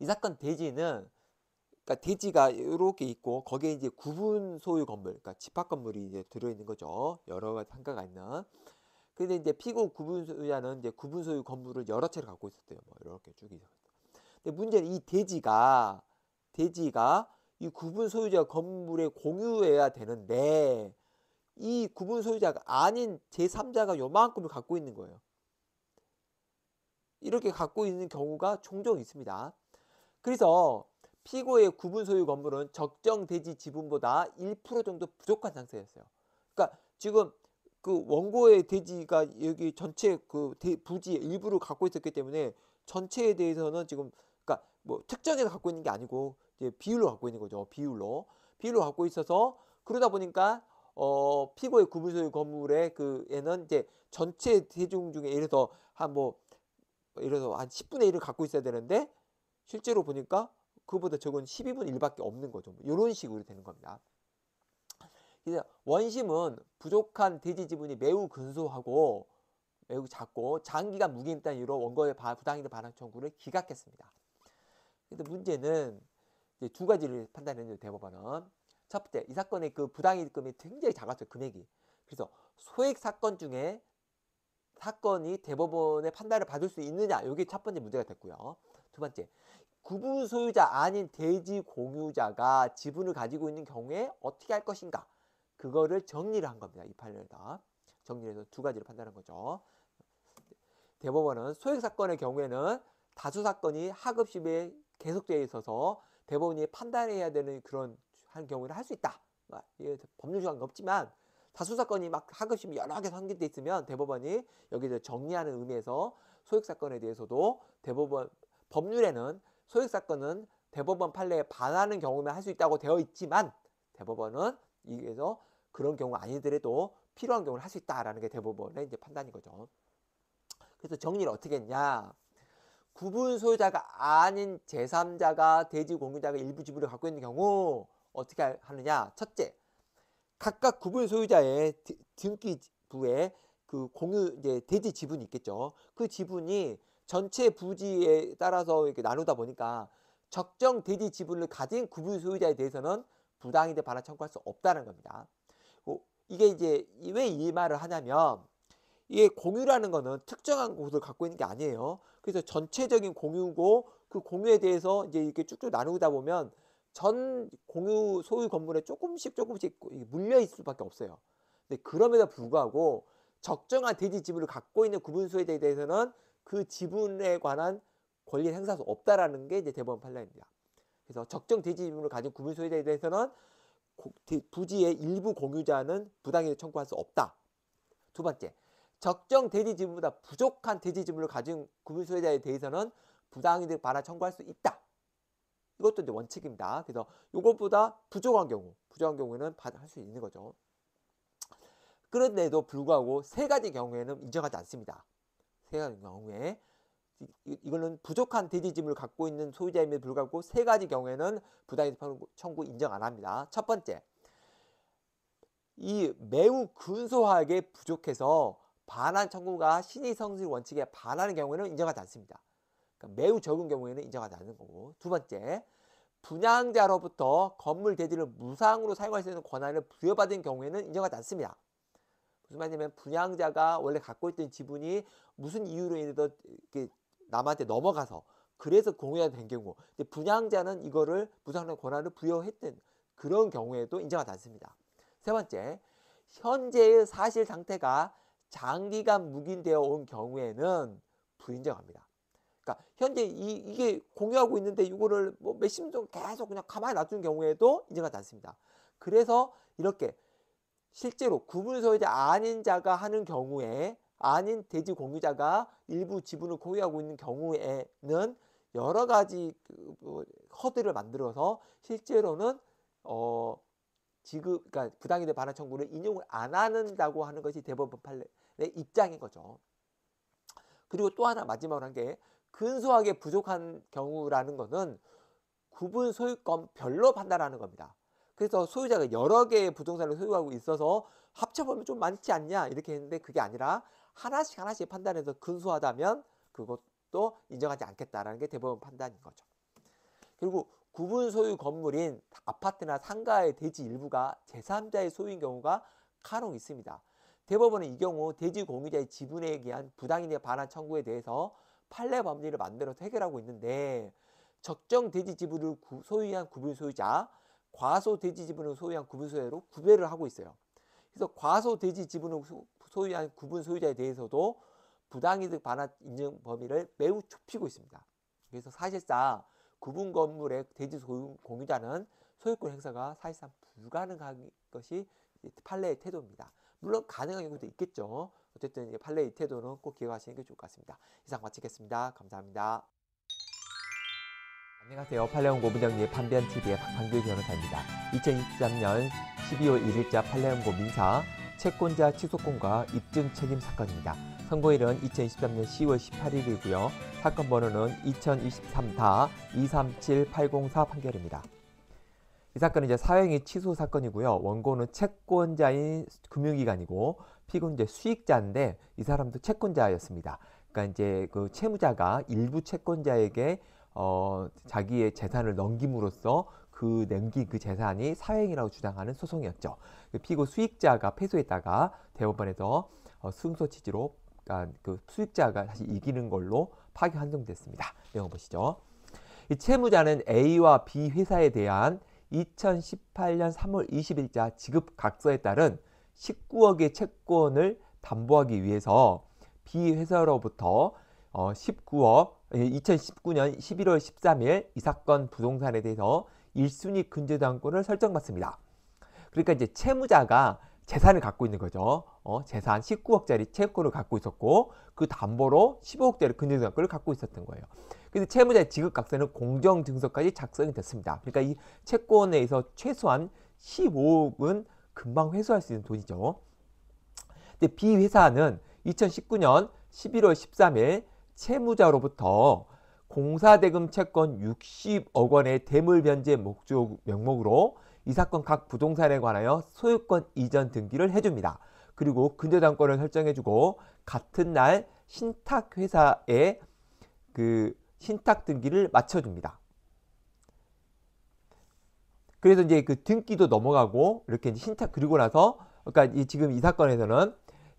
이 사건 대지는 그러니까 대지가 이렇게 있고 거기에 이제 구분 소유 건물, 그러니까 집합 건물이 이제 들어 있는 거죠. 여러 가지 상가가 있는. 근데 이제 피고 구분 소유자는 이제 구분 소유 건물을 여러 채를 갖고 있었대요. 뭐 이렇게 쭉 있었어요. 근데 문제는 이 대지가 대지가 이 구분 소유자 건물에 공유해야 되는데 이 구분 소유자가 아닌 제3자가 요만큼을 갖고 있는 거예요. 이렇게 갖고 있는 경우가 종종 있습니다. 그래서 피고의 구분 소유 건물은 적정 대지 지분보다 1% 정도 부족한 상태였어요. 그러니까 지금 그 원고의 대지가 여기 전체 그 대, 부지의 일부를 갖고 있었기 때문에 전체에 대해서는 지금 그러니까 뭐 특정해서 갖고 있는 게 아니고 이제 비율로 갖고 있는 거죠. 비율로 비율로 갖고 있어서 그러다 보니까 어 피고의 구분소유 건물의 그에는 이제 전체 대중 중에 예를 들어서 한뭐 예를 들어서 한 10분의 1을 갖고 있어야 되는데 실제로 보니까 그보다 적은 12분의 1밖에 없는 거죠. 이런 뭐 식으로 되는 겁니다. 원심은 부족한 대지 지분이 매우 근소하고 매우 작고 장기간 무기했다는 이유로 원고의 부당이득 반환 청구를 기각했습니다. 근데 문제는 이제 두 가지를 판단했는데 대법원은 첫 번째 이 사건의 그 부당이득금이 굉장히 작았어요 금액이. 그래서 소액 사건 중에 사건이 대법원의 판단을 받을 수 있느냐 이게 첫 번째 문제가 됐고요. 두 번째 구분 소유자 아닌 대지 공유자가 지분을 가지고 있는 경우에 어떻게 할 것인가 그거를 정리를 한 겁니다. 이 판례에다 정리해서 두 가지를 판단한 거죠. 대법원은 소액 사건의 경우에는 다수 사건이 하급심에 계속되어 있어서 대법원이 판단해야 되는 그런 한 경우를 할 수 있다. 법률 조항이 없지만 다수 사건이 막 하급심이 여러 개 상기돼 있으면 대법원이 여기서 정리하는 의미에서 소액 사건에 대해서도 대법원 법률에는 소액 사건은 대법원 판례에 반하는 경우만 할수 있다고 되어 있지만 대법원은 이게서 그런 경우 아니더라도 필요한 경우를 할수 있다라는 게 대법원의 이제 판단인 거죠. 그래서 정리를 어떻게 했냐? 구분 소유자가 아닌 제3자가 대지 공유자가 일부 지분을 갖고 있는 경우 어떻게 하느냐? 첫째, 각각 구분 소유자의 등기부에 그 공유 이제 대지 지분이 있겠죠. 그 지분이 전체 부지에 따라서 이렇게 나누다 보니까 적정 대지 지분을 가진 구분 소유자에 대해서는 부당이득 반환 청구할 수 없다는 겁니다. 이게 이제 왜 이 말을 하냐면 이게 공유라는 거는 특정한 곳을 갖고 있는 게 아니에요. 그래서 전체적인 공유고 그 공유에 대해서 이제 이렇게 쭉쭉 나누다 보면 전 공유 소유 건물에 조금씩 조금씩 물려 있을 수밖에 없어요. 근데 그럼에도 불구하고 적정한 대지 지분을 갖고 있는 구분 소유자에 대해서는 그 지분에 관한 권리 행사할 수 없다라는 게 이제 대법원 판례입니다. 그래서 적정 대지 지분을 가진 구분 소유자에 대해서는 부지의 일부 공유자는 부당이득 청구할 수 없다. 두 번째, 적정 대지 지분보다 부족한 대지 지분을 가진 구분 소유자에 대해서는 부당이득 반환 청구할 수 있다. 이것도 이제 원칙입니다. 그래서 이것보다 부족한 경우, 부족한 경우에는 할 수 있는 거죠. 그런데도 불구하고 세 가지 경우에는 인정하지 않습니다. 세 가지 경우에 이거는 부족한 대지짐을 갖고 있는 소유자임에도 불구하고 세 가지 경우에는 부당이득 청구 인정 안 합니다. 첫 번째, 이 매우 근소하게 부족해서 반환 청구가 신의 성질 원칙에 반하는 경우에는 인정하지 않습니다. 그러니까 매우 적은 경우에는 인정하지 않는 거고 두 번째, 분양자로부터 건물 대지를 무상으로 사용할 수 있는 권한을 부여받은 경우에는 인정하지 않습니다. 무슨 말이냐면 분양자가 원래 갖고 있던 지분이 무슨 이유로 인해서 남한테 넘어가서 그래서 공유가 된 경우 분양자는 이거를 무상의 권한을 부여했던 그런 경우에도 인정하지 않습니다. 세 번째, 현재의 사실 상태가 장기간 묵인되어 온 경우에는 불인정합니다. 그러니까 현재 이, 이게 공유하고 있는데 이거를 뭐 몇십 년 계속 그냥 가만히 놔둔 경우에도 인정하지 않습니다. 그래서 이렇게 실제로 구분소유자 아닌 자가 하는 경우에 아닌 대지 공유자가 일부 지분을 공유하고 있는 경우에는 여러 가지 그뭐 허들을 만들어서 실제로는 어 지급 그러니까 부당이득 반환 청구를 인용을 안 하는다고 하는 것이 대법원 판례의 입장인 거죠. 그리고 또 하나 마지막으로 한 게 근소하게 부족한 경우라는 것은 구분 소유권 별로 판단하는 겁니다. 그래서 소유자가 여러 개의 부동산을 소유하고 있어서 합쳐보면 좀 많지 않냐 이렇게 했는데 그게 아니라 하나씩 하나씩 판단해서 근소하다면 그것도 인정하지 않겠다라는 게 대법원 판단인 거죠. 그리고 구분 소유 건물인 아파트나 상가의 대지 일부가 제3자의 소유인 경우가 간혹 있습니다. 대법원은 이 경우 대지 공유자의 지분에 의한 부당인의 반환 청구에 대해서 판례 법리를 만들어서 해결하고 있는데 적정 대지 지분을 소유한 구분 소유자, 과소 대지 지분을 소유한 구분 소유자로 구별을 하고 있어요. 그래서 과소 대지 지분을 소유한 구분 소유자에 대해서도 부당이득 반환 인정 범위를 매우 좁히고 있습니다. 그래서 사실상 구분 건물의 대지 소유 공유자는 소유권 행사가 사실상 불가능한 것이 판례의 태도입니다. 물론 가능한 경우도 있겠죠. 어쨌든 판례의 태도는 꼭 기억하시는 게 좋을 것 같습니다. 이상 마치겠습니다. 감사합니다. 안녕하세요. 판례연구 부장님 판변TV의 박한규 변호사입니다. 2023년 12월 1일자 판례연구 민사 채권자 취소권과 입증 책임 사건입니다. 선고일은 2023년 10월 18일이고요. 사건 번호는 2023다 237804 판결입니다. 이 사건은 이제 사형이 취소 사건이고요. 원고는 채권자인 금융기관이고 피고는 수익자인데 이 사람도 채권자였습니다. 그러니까 이제 그 채무자가 일부 채권자에게 어, 자기의 재산을 넘김으로써 그 넘긴 그 재산이 사행이라고 주장하는 소송이었죠. 그 피고 수익자가 패소했다가 대법원에서 어, 승소 취지로 그러니까 그 수익자가 다시 이기는 걸로 파기 환송됐습니다. 내용 보시죠. 이 채무자는 A와 B 회사에 대한 2018년 3월 20일자 지급 각서에 따른 19억의 채권을 담보하기 위해서 B 회사로부터 어, 19억 2019년 11월 13일 이 사건 부동산에 대해서 1순위 근저당권을 설정받습니다. 그러니까 이제 채무자가 재산을 갖고 있는 거죠. 어, 재산 19억짜리 채권을 갖고 있었고 그 담보로 15억짜리 근저당권을 갖고 있었던 거예요. 근데 채무자의 지급각서는 공정증서까지 작성이 됐습니다. 그러니까 이 채권에서 최소한 15억은 금방 회수할 수 있는 돈이죠. 근데 B 회사는 2019년 11월 13일 채무자로부터 공사대금 채권 60억 원의 대물 변제 목적 명목으로 이 사건 각 부동산에 관하여 소유권 이전 등기를 해줍니다. 그리고 근저당권을 설정해주고 같은 날 신탁회사에 그 신탁 등기를 맞춰줍니다. 그래서 이제 그 등기도 넘어가고 이렇게 신탁 그리고 나서 그러니까 이 지금 이 사건에서는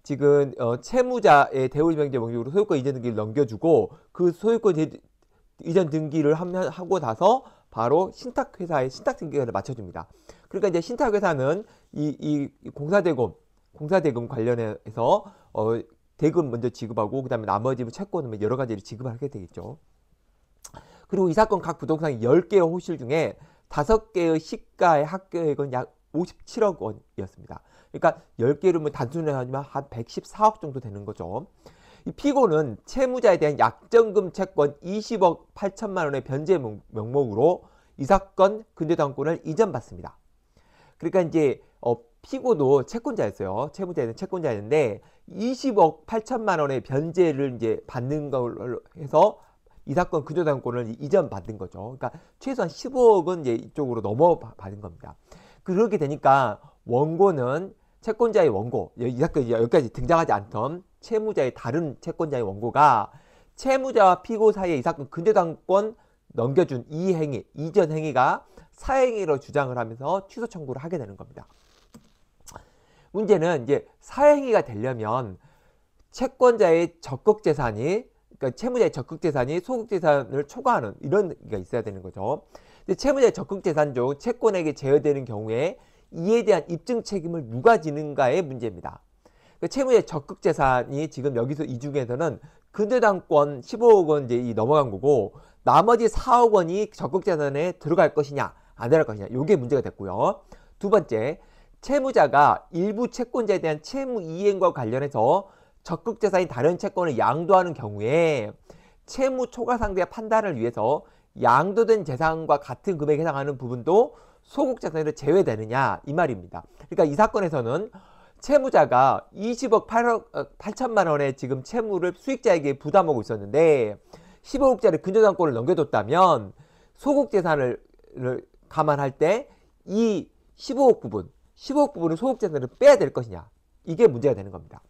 지금 어, 채무자의 대우명제 목적으로 소유권 이전 등기를 넘겨주고 그 소유권 이전 등기를 하면 하고 나서 바로 신탁회사의 신탁 등기를 맞춰줍니다. 그러니까 이제 신탁회사는 이, 이 공사대금 공사대금 관련해서 어, 대금 먼저 지급하고 그 다음에 나머지 채권은 뭐 여러 가지를 지급을 하게 되겠죠. 그리고 이 사건 각 부동산 10개의 호실 중에 5개의 시가의 합계액은 약 57억 원이었습니다. 그러니까 10개를 뭐 단순히 하지만 한 114억 정도 되는 거죠. 이 피고는 채무자에 대한 약정금 채권 20억 8천만 원의 변제 명목으로 이 사건 근저당권을 이전받습니다. 그러니까 이제 어, 피고도 채권자였어요. 채무자는 채권자였는데 20억 8천만 원의 변제를 이제 받는 걸로 해서 이 사건 근저당권을 이전 받은 거죠. 그러니까 최소한 15억은 이제 이쪽으로 넘어 받은 겁니다. 그렇게 되니까 원고는 채권자의 원고, 이 사건 여기까지 등장하지 않던 채무자의 다른 채권자의 원고가 채무자와 피고 사이에 이 사건 근저당권 넘겨준 이 행위, 이전 행위가 사행위로 주장을 하면서 취소 청구를 하게 되는 겁니다. 문제는 이제 사행위가 되려면 채권자의 적극 재산이 그러니까 채무자의 적극 재산이 소극 재산을 초과하는 이런 게 있어야 되는 거죠. 근데 채무자의 적극 재산 중 채권에게 제어되는 경우에 이에 대한 입증 책임을 누가 지는가의 문제입니다. 그러니까 채무의 적극 재산이 지금 여기서 이 중에서는 근저당권 15억 원 이제 넘어간 거고 나머지 4억 원이 적극 재산에 들어갈 것이냐 안 들어갈 것이냐 이게 문제가 됐고요. 두 번째 채무자가 일부 채권자에 대한 채무 이행과 관련해서 적극 재산이 다른 채권을 양도하는 경우에 채무 초과 상대의 판단을 위해서 양도된 재산과 같은 금액에 해당하는 부분도 소극 재산으로 제외되느냐 이 말입니다. 그러니까 이 사건에서는 채무자가 20억 8억 8천만 원의 지금 채무를 수익자에게 부담하고 있었는데 15억짜리 근저당권을 넘겨줬다면 소극 재산을 감안할 때 이 15억 부분, 15억 부분을 소극 재산을 빼야 될 것이냐 이게 문제가 되는 겁니다.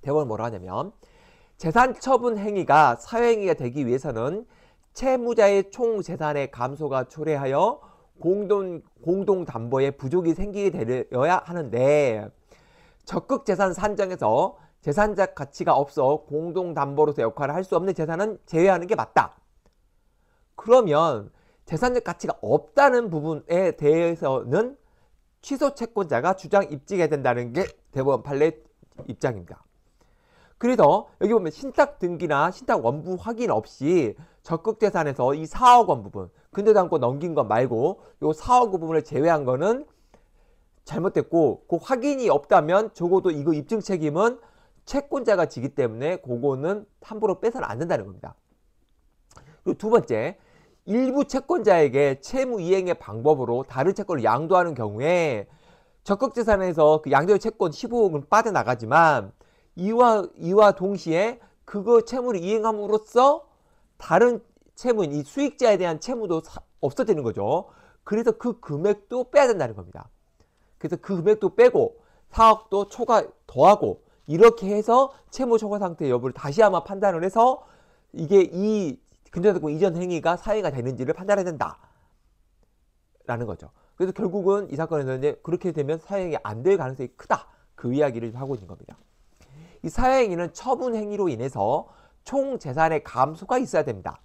대법원 뭐라 하냐면 재산 처분 행위가 사회 행위가 되기 위해서는 채무자의 총 재산의 감소가 초래하여 공동, 공동 담보에 부족이 생기게 되어야 하는데 적극 재산 산정에서 재산적 가치가 없어 공동 담보로서 역할을 할 수 없는 재산은 제외하는 게 맞다. 그러면 재산적 가치가 없다는 부분에 대해서는 취소 채권자가 주장 입증해야 된다는 게 대법원 판례 입장입니다. 그래서 여기 보면 신탁 등기나 신탁 원부 확인 없이 적극 재산에서 이 4억 원 부분 근저당권 넘긴 것 말고 요 4억 원 부분을 제외한 거는 잘못됐고 그 확인이 없다면 적어도 이거 입증 책임은 채권자가 지기 때문에 그거는 함부로 빼서는 안 된다는 겁니다. 그리고 두 번째, 일부 채권자에게 채무 이행의 방법으로 다른 채권을 양도하는 경우에 적극 재산에서 그 양도의 채권 15억은 빠져나가지만 이와 이와 동시에 그거 채무를 이행함으로써 다른 채무인 이 수익자에 대한 채무도 사, 없어지는 거죠. 그래서 그 금액도 빼야 된다는 겁니다. 그래서 그 금액도 빼고 4억도 초과 더하고 이렇게 해서 채무 초과 상태 여부를 다시 한번 판단을 해서 이게 이 근저당권 이전 행위가 사회가 되는지를 판단해야 된다. 라는 거죠. 그래서 결국은 이 사건에서 이제 그렇게 되면 사회행위 안 될 가능성이 크다. 그 이야기를 하고 있는 겁니다. 이 사회행위는 처분 행위로 인해서 총 재산의 감소가 있어야 됩니다.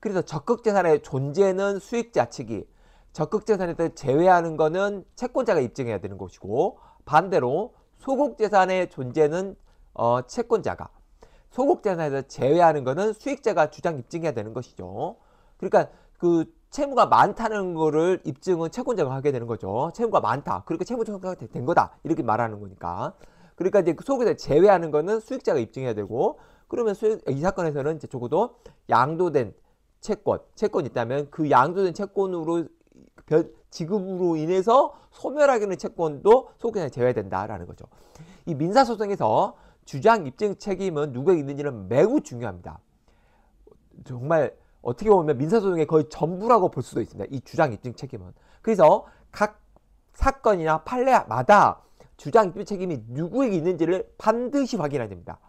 그래서 적극 재산의 존재는 수익자 측이 적극 재산에서 제외하는 것은 채권자가 입증해야 되는 것이고 반대로 소극 재산의 존재는 어, 채권자가 소극 재산에서 제외하는 것은 수익자가 주장 입증해야 되는 것이죠. 그러니까 그 채무가 많다는 거를 입증은 채권자가 하게 되는 거죠. 채무가 많다. 그러니까 채무 청구가 된 거다. 이렇게 말하는 거니까. 그러니까 이제 그 소극에서 제외하는 거는 수익자가 입증해야 되고 그러면 수익, 이 사건에서는 이제 적어도 양도된 채권, 채권이 있다면 그 양도된 채권으로 지급으로 인해서 소멸하게 되는 채권도 소극에서 제외된다라는 거죠. 이 민사소송에서 주장 입증 책임은 누구에게 있는지는 매우 중요합니다. 정말 어떻게 보면 민사소송의 거의 전부라고 볼 수도 있습니다. 이 주장 입증 책임은. 그래서 각 사건이나 판례마다 주장 입증 책임이 누구에게 있는지를 반드시 확인해야 됩니다.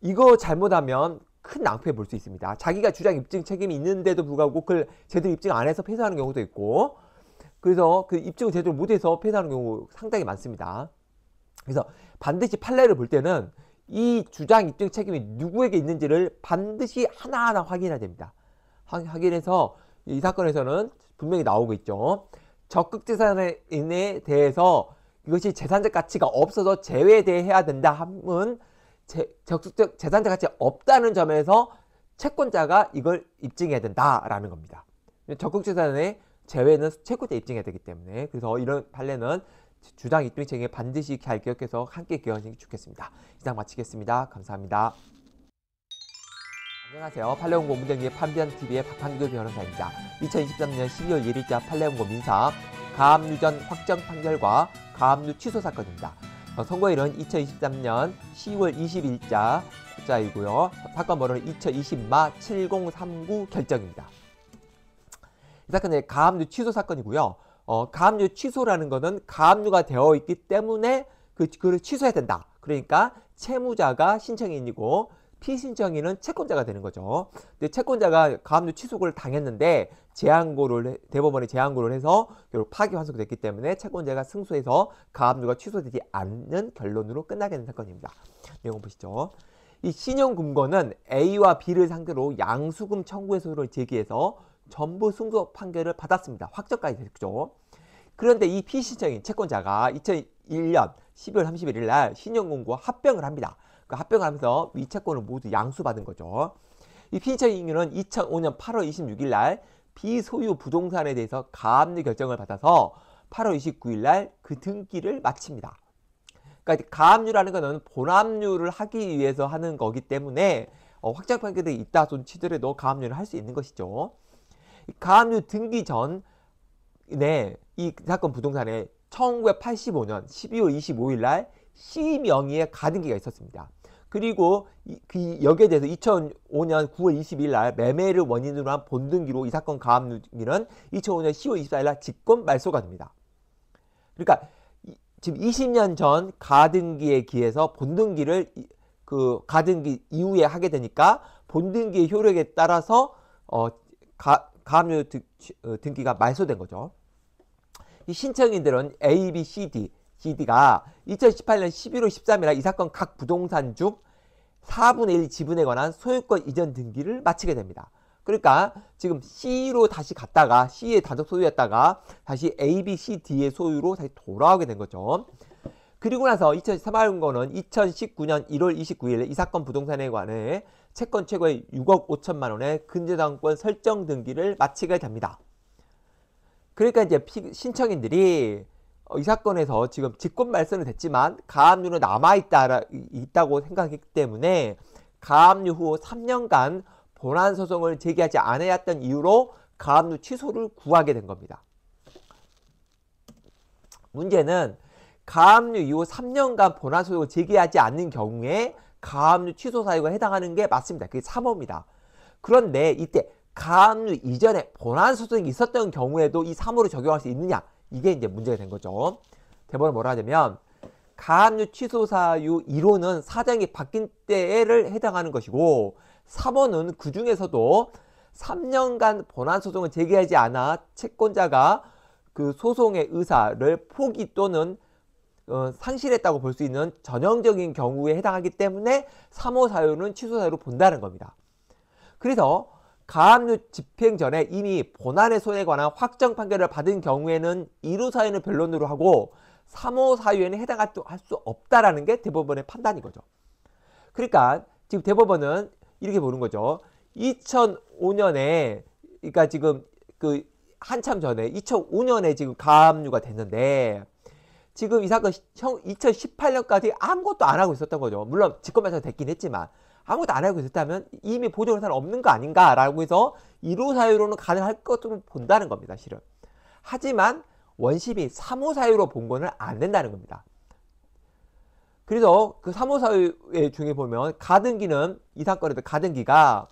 이거 잘못하면 큰 낭패 볼 수 있습니다. 자기가 주장 입증 책임이 있는데도 불구하고 그걸 제대로 입증 안 해서 폐쇄하는 경우도 있고 그래서 그 입증을 제대로 못해서 폐쇄하는 경우 상당히 많습니다. 그래서 반드시 판례를 볼 때는 이 주장 입증 책임이 누구에게 있는지를 반드시 하나하나 확인해야 됩니다. 확인해서 이 사건에서는 분명히 나오고 있죠. 적극 재산에 대해서 이것이 재산적 가치가 없어서 제외돼야 된다 하 면 적극적 재산적 가치가 없다는 점에서 채권자가 이걸 입증해야 된다라는 겁니다. 적극재산의 제외는 채권자 입증해야 되기 때문에 그래서 이런 판례는 주당 입증책에 반드시 잘 기억해서 함께 기억하시는 게 좋겠습니다. 이상 마치겠습니다. 감사합니다. 안녕하세요. 팔레온고 문정기의 판변TV의 박한규 변호사입니다. 2023년 12월 1일자 팔레온고 민사 가압류 전 확정 판결과 가압류 취소 사건입니다. 어, 선고일은 2023년 10월 20일자 자이고요. 사건 번호는 2020마 7039 결정입니다. 이 사건은 가압류 취소 사건이고요. 어, 가압류 취소라는 것은 가압류가 되어 있기 때문에 그, 그를 취소해야 된다. 그러니까 채무자가 신청인이고 피신청인은 채권자가 되는 거죠. 근데 채권자가 가압류 취소를 당했는데 재항고를 대법원에 재항고를 해서 결국 파기 환송됐기 때문에 채권자가 승소해서 가압류가 취소되지 않는 결론으로 끝나게 된 사건입니다. 내용 보시죠. 이 신용금고는 A와 B를 상대로 양수금 청구의 소를 제기해서 전부 승소 판결을 받았습니다. 확정까지 됐죠. 그런데 이 피신청인 채권자가 2001년 12월 31일 날 신용공고 합병을 합니다. 그 합병을 하면서 위 채권을 모두 양수받은 거죠. 이 피신청인은 2005년 8월 26일 날 비소유 부동산에 대해서 가압류 결정을 받아서 8월 29일 날 그 등기를 마칩니다. 그러니까 가압류라는 것은 본압류를 하기 위해서 하는 거기 때문에 어, 확정 판결이 있다 손 치더라도 가압류를 할 수 있는 것이죠. 가압류 등기 전에 이 사건 부동산에 1985년 12월 25일 날 C 명의의 가등기가 있었습니다. 그리고 그 여기에 대해서 2005년 9월 20일 날 매매를 원인으로 한 본등기로 이 사건 가압류기는 2005년 10월 24일 날 직권 말소가 됩니다. 그러니까 지금 20년 전 가등기에 기해서 본등기를 그 가등기 이후에 하게 되니까 본등기의 효력에 따라서 어 가, 가압류 어, 등기가 말소된 거죠. 이 신청인들은 A, B, C, D, CD가 2018년 11월 13일 이 사건 각 부동산 중 4분의 1 지분에 관한 소유권 이전 등기를 마치게 됩니다. 그러니까 지금 C로 다시 갔다가 C의 단독 소유였다가 다시 A, B, C, D의 소유로 다시 돌아오게 된 거죠. 그리고 나서 2003할거는 2019년 1월 29일 이 사건 부동산에 관해 채권 최고의 6억 5천만 원의 근저당권 설정 등기를 마치게 됩니다. 그러니까 이제 신청인들이 어, 이 사건에서 지금 직권 말소는 됐지만 가압류는 남아 있다 있다고 생각했기 때문에 가압류 후 3년간 본안 소송을 제기하지 않았던 이유로 가압류 취소를 구하게 된 겁니다. 문제는 가압류 이후 3년간 본안 소송을 제기하지 않는 경우에 가압류 취소 사유가 해당하는 게 맞습니다. 그게 3호입니다. 그런데 이때 가압류 이전에 본안 소송이 있었던 경우에도 이 3호를 적용할 수 있느냐? 이게 이제 문제가 된 거죠. 대법원 뭐라 하냐면 가압류 취소 사유 1호는 사정이 바뀐 때를 해당하는 것이고 3호는 그 중에서도 3년간 본안 소송을 제기하지 않아 채권자가 그 소송의 의사를 포기 또는 어, 상실했다고 볼 수 있는 전형적인 경우에 해당하기 때문에 3호 사유는 취소 사유로 본다는 겁니다. 그래서 가압류 집행 전에 이미 본안의 손에 관한 확정 판결을 받은 경우에는 1호 사유는 변론으로 하고 3호 사유에는 해당할 수 없다라는 게 대법원의 판단인 거죠. 그러니까 지금 대법원은 이렇게 보는 거죠. 2005년에 그러니까 지금 그 한참 전에 2005년에 지금 가압류가 됐는데 지금 이 사건 2018년까지 아무것도 안 하고 있었던 거죠. 물론 직권만서 됐긴 했지만 아무것도 안 하고 있었다면 이미 보존의사는 없는 거 아닌가라고 해서 1호 사유로는 가능할 것으로 본다는 겁니다. 실은. 하지만 원심이 3호 사유로 본 거는 안 된다는 겁니다. 그래서 그 3호 사유 중에 보면 가등기는 이 사건에도 가등기가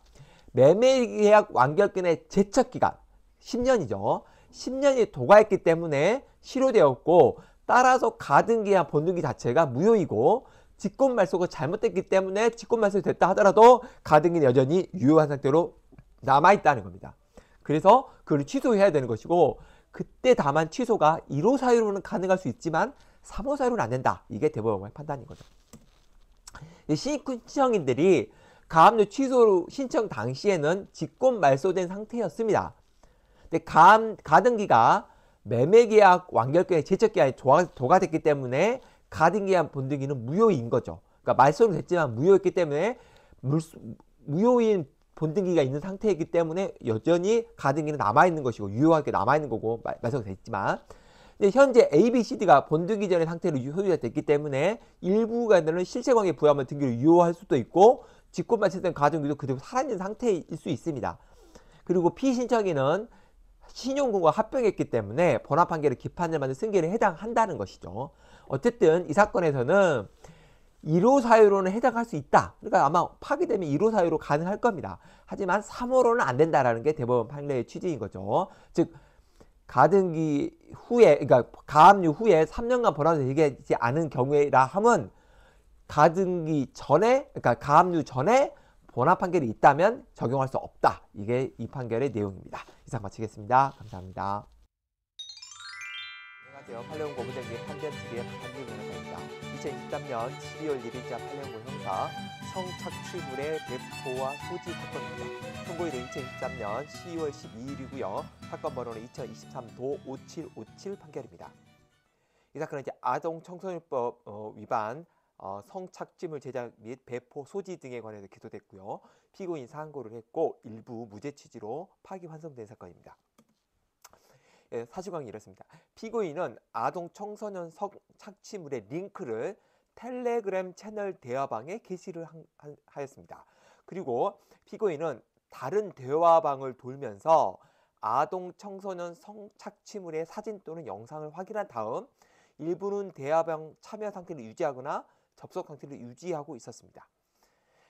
매매계약 완결권의 제척기간 10년이죠. 10년이 도과했기 때문에 실효되었고 따라서 가등기한 본등기 자체가 무효이고 직권 말소가 잘못됐기 때문에 직권 말소 됐다 하더라도 가등기는 여전히 유효한 상태로 남아 있다는 겁니다. 그래서 그걸 취소해야 되는 것이고 그때 다만 취소가 1호 사유로는 가능할 수 있지만 3호 사유로는 안 된다. 이게 대법원의 판단인 거죠. 신청인들이 가압류 취소 신청 당시에는 직권 말소된 상태였습니다. 근데 가, 가등기가 매매계약 완결권의 제척기한이 도가 됐기 때문에 가등기한 본등기는 무효인 거죠. 그러니까 말소는 됐지만 무효였기 때문에 물수, 무효인 본등기가 있는 상태이기 때문에 여전히 가등기는 남아있는 것이고 유효하게 남아있는 거고 말소가 됐지만 현재 A, B, C, D가 본등기 전의 상태로 소유가 됐기 때문에 일부 가들은 실체관계 부여하면 등기를 유효할 수도 있고 직권 발생된 가등기도 그대로 살아있는 상태일 수 있습니다. 그리고 피신청인은 신용금과 합병했기 때문에 본합 판결의 기판을 만든 승계에 해당한다는 것이죠. 어쨌든 이 사건에서는 1호 사유로는 해당할 수 있다. 그러니까 아마 파기되면 1호 사유로 가능할 겁니다. 하지만 3호로는 안 된다라는 게 대법원 판례의 취지인 거죠. 즉 가등기 후에 그러니까 가압류 후에 3년간 본합을 얘기하지 않은 경우에라 함은 가등기 전에 그러니까 가압류 전에 본합 판결이 있다면 적용할 수 없다. 이게 이 판결의 내용입니다. 이상 마치겠습니다. 감사합니다. 안녕하세요. 팔레온 고무대기 한전TV의 박한길 변호사입니다. 2023년 12월 1일자 팔레온 형사 성착취물의 배포와 소지 사건입니다. 선고일은 2023년 12월 12일이고요. 사건 번호는 2023도 5757 판결입니다. 이 사건은 이제 아동 청소년법 어, 위반 어, 성착취물 제작 및 배포 소지 등에 관해서 기소됐고요. 피고인 상고를 했고 일부 무죄 취지로 파기 환송된 사건입니다. 예, 사실관계 이렇습니다. 피고인은 아동 청소년 성 착취물의 링크를 텔레그램 채널 대화방에 게시를 하였습니다. 그리고 피고인은 다른 대화방을 돌면서 아동 청소년 성착취물의 사진 또는 영상을 확인한 다음 일부는 대화방 참여 상태를 유지하거나 접속 상태를 유지하고 있었습니다.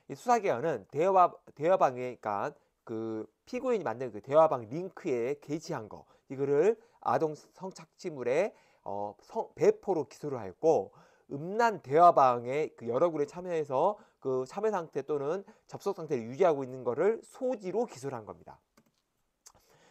수사기관은 대화 대화방에 그러니까 그 피고인이 만든 그 대화방 링크에 게시한 거 이거를 아동 성착취물의 어, 성, 배포로 기소를 하였고 음란 대화방에 그 여러 군에 참여해서 그 참여 상태 또는 접속 상태를 유지하고 있는 것을 소지로 기소를 한 겁니다.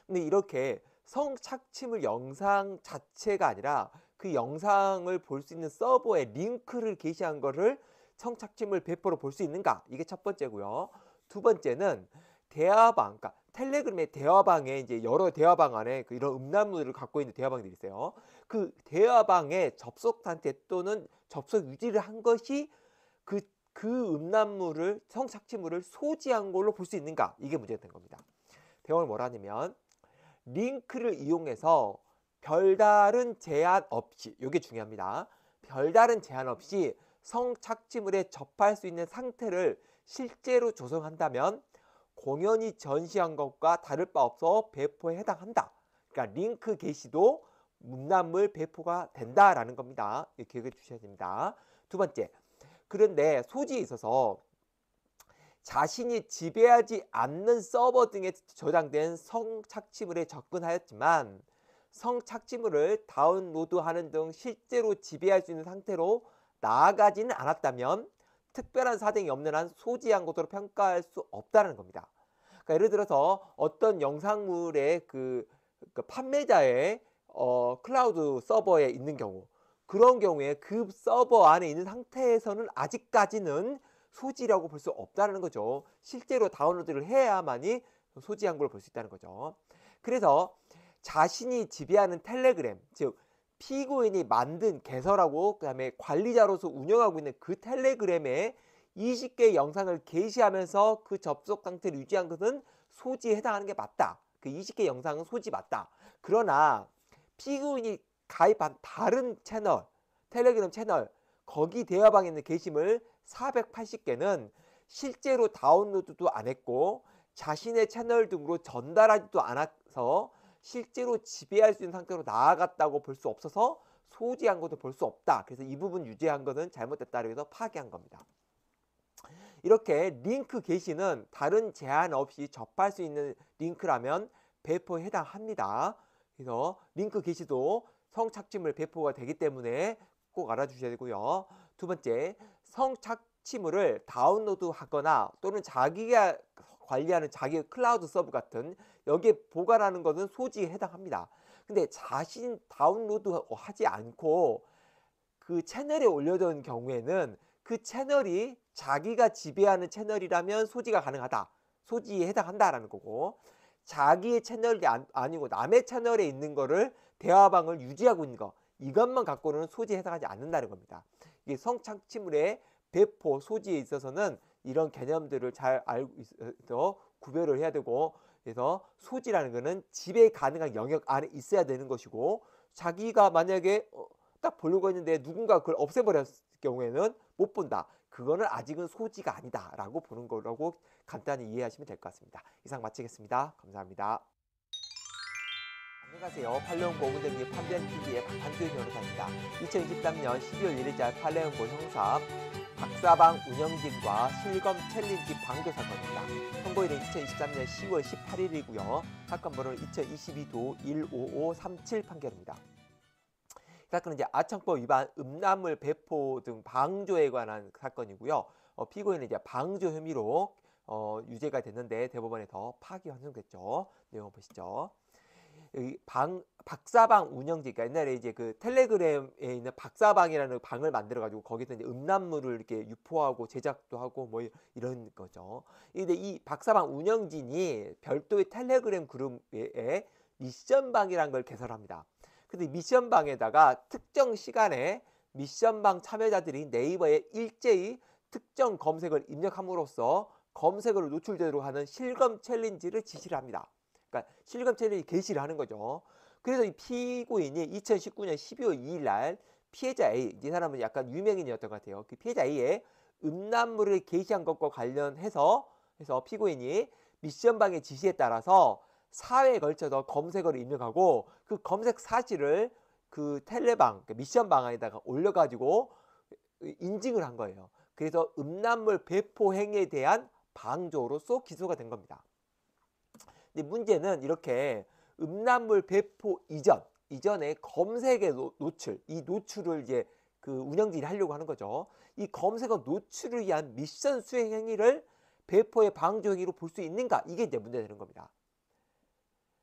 근데 이렇게 성착취물 영상 자체가 아니라 그 영상을 볼 수 있는 서버에 링크를 게시한 거를 성착취물 배포로 볼 수 있는가? 이게 첫 번째고요. 두 번째는 대화방, 그러니까 텔레그램의 대화방에 이제 여러 대화방 안에 그 이런 음란물을 갖고 있는 대화방들이 있어요. 그 대화방에 접속 상태 또는 접속 유지를 한 것이 그, 그 음란물을, 성착취물을 소지한 걸로 볼 수 있는가? 이게 문제가 된 겁니다. 대화를 뭐라 하냐면 링크를 이용해서 별다른 제한 없이 이게 중요합니다. 별다른 제한 없이 성착취물에 접할 수 있는 상태를 실제로 조성한다면 공연히 전시한 것과 다를 바 없어 배포에 해당한다. 그러니까 링크 게시도 문란물 배포가 된다라는 겁니다. 기억해 주셔야 됩니다. 두 번째, 그런데 소지에 있어서 자신이 지배하지 않는 서버 등에 저장된 성착취물에 접근하였지만 성착취물을 다운로드하는 등 실제로 지배할 수 있는 상태로 나아가지는 않았다면 특별한 사정이 없는 한 소지한 것으로 평가할 수 없다는 겁니다. 그러니까 예를 들어서 어떤 영상물의 그, 그 판매자의 어, 클라우드 서버에 있는 경우 그런 경우에 그 서버 안에 있는 상태에서는 아직까지는 소지라고 볼 수 없다는 거죠. 실제로 다운로드를 해야만이 소지한 걸 볼 수 있다는 거죠. 그래서 자신이 지배하는 텔레그램, 즉 피고인이 만든 개설하고 그다음에 관리자로서 운영하고 있는 그 텔레그램에 20개의 영상을 게시하면서 그 접속 상태를 유지한 것은 소지에 해당하는 게 맞다. 그 20개 영상은 소지 맞다. 그러나 피고인이 가입한 다른 채널, 텔레그램 채널, 거기 대화방에 있는 게시물 480개는 실제로 다운로드도 안 했고 자신의 채널 등으로 전달하지도 않아서 실제로 지배할 수 있는 상태로 나아갔다고 볼 수 없어서 소지한 것도 볼 수 없다. 그래서 이 부분 유지한 것은 잘못됐다. 그래서 파기한 겁니다. 이렇게 링크 게시는 다른 제한 없이 접할 수 있는 링크라면 배포에 해당합니다. 그래서 링크 게시도 성착취물 배포가 되기 때문에 꼭 알아주셔야 되고요. 두 번째, 성착취물을 다운로드 하거나 또는 자기가 관리하는 자기 클라우드 서버 같은 여기에 보관하는 것은 소지에 해당합니다. 근데 자신 다운로드 하지 않고 그 채널에 올려둔 경우에는 그 채널이 자기가 지배하는 채널이라면 소지가 가능하다. 소지에 해당한다라는 거고 자기의 채널이 아니고 남의 채널에 있는 거를 대화방을 유지하고 있는 거 이것만 갖고는 소지에 해당하지 않는다는 겁니다. 이게 성착취물의 배포 소지에 있어서는 이런 개념들을 잘 알고 있어 구별을 해야 되고 그래서 소지라는 거는 지배 가능한 영역 안에 있어야 되는 것이고 자기가 만약에 어, 딱 보려고 했는데 누군가 그걸 없애버렸을 경우에는 못 본다. 그거는 아직은 소지가 아니다라고 보는 거라고 간단히 이해하시면 될 것 같습니다. 이상 마치겠습니다. 감사합니다. 안녕하세요. 판례공보 오문대리 판변TV의 박한규 변호사입니다. 2023년 12월 1일자 판례공보 형사 박사방 운영진과 실검 챌린지 방조 사건입니다. 선고일은 2023년 10월 18일이고요. 사건 번호는 2022도 15537 판결입니다. 이 사건은 이제 아청법 위반 음란물 배포 등 방조에 관한 사건이고요. 어, 피고인은 이제 방조 혐의로 어, 유죄가 됐는데 대법원에서 파기 환송됐죠. 내용 보시죠. 방 박사방 운영지 그러니까 옛날에 이제 그 텔레그램에 있는 박사방이라는 방을 만들어 가지고 거기서 이제 음란물을 이렇게 유포하고 제작도 하고 뭐 이런 거죠. 근데 이 박사방 운영진이 별도의 텔레그램 그룹에 미션방이라는 걸 개설합니다. 근데 미션방에다가 특정 시간에 미션방 참여자들이 네이버에 일제히 특정 검색을 입력함으로써 검색으로 노출되도록 하는 실검 챌린지를 지시를 합니다. 그러니까 챌린지 게시를 하는 거죠. 그래서 이 피고인이 2019년 12월 2일 날 피해자 A, 이 사람은 약간 유명인이었던 것 같아요. 그 피해자 A의 음란물을 게시한 것과 관련해서 해서 피고인이 미션방의 지시에 따라서 4회에 걸쳐서 검색어를 입력하고 그 검색 사실을 그 텔레방, 그 미션방 안에다가 올려가지고 인증을 한 거예요. 그래서 음란물 배포 행위에 대한 방조로서 기소가 된 겁니다. 근데 문제는 이렇게 음란물 배포 이전, 이전에 검색의 노, 노출, 이 노출을 이제 그 운영진이 하려고 하는 거죠. 이 검색어 노출을 위한 미션 수행 행위를 배포의 방조 행위로 볼 수 있는가? 이게 이제 문제가 되는 겁니다.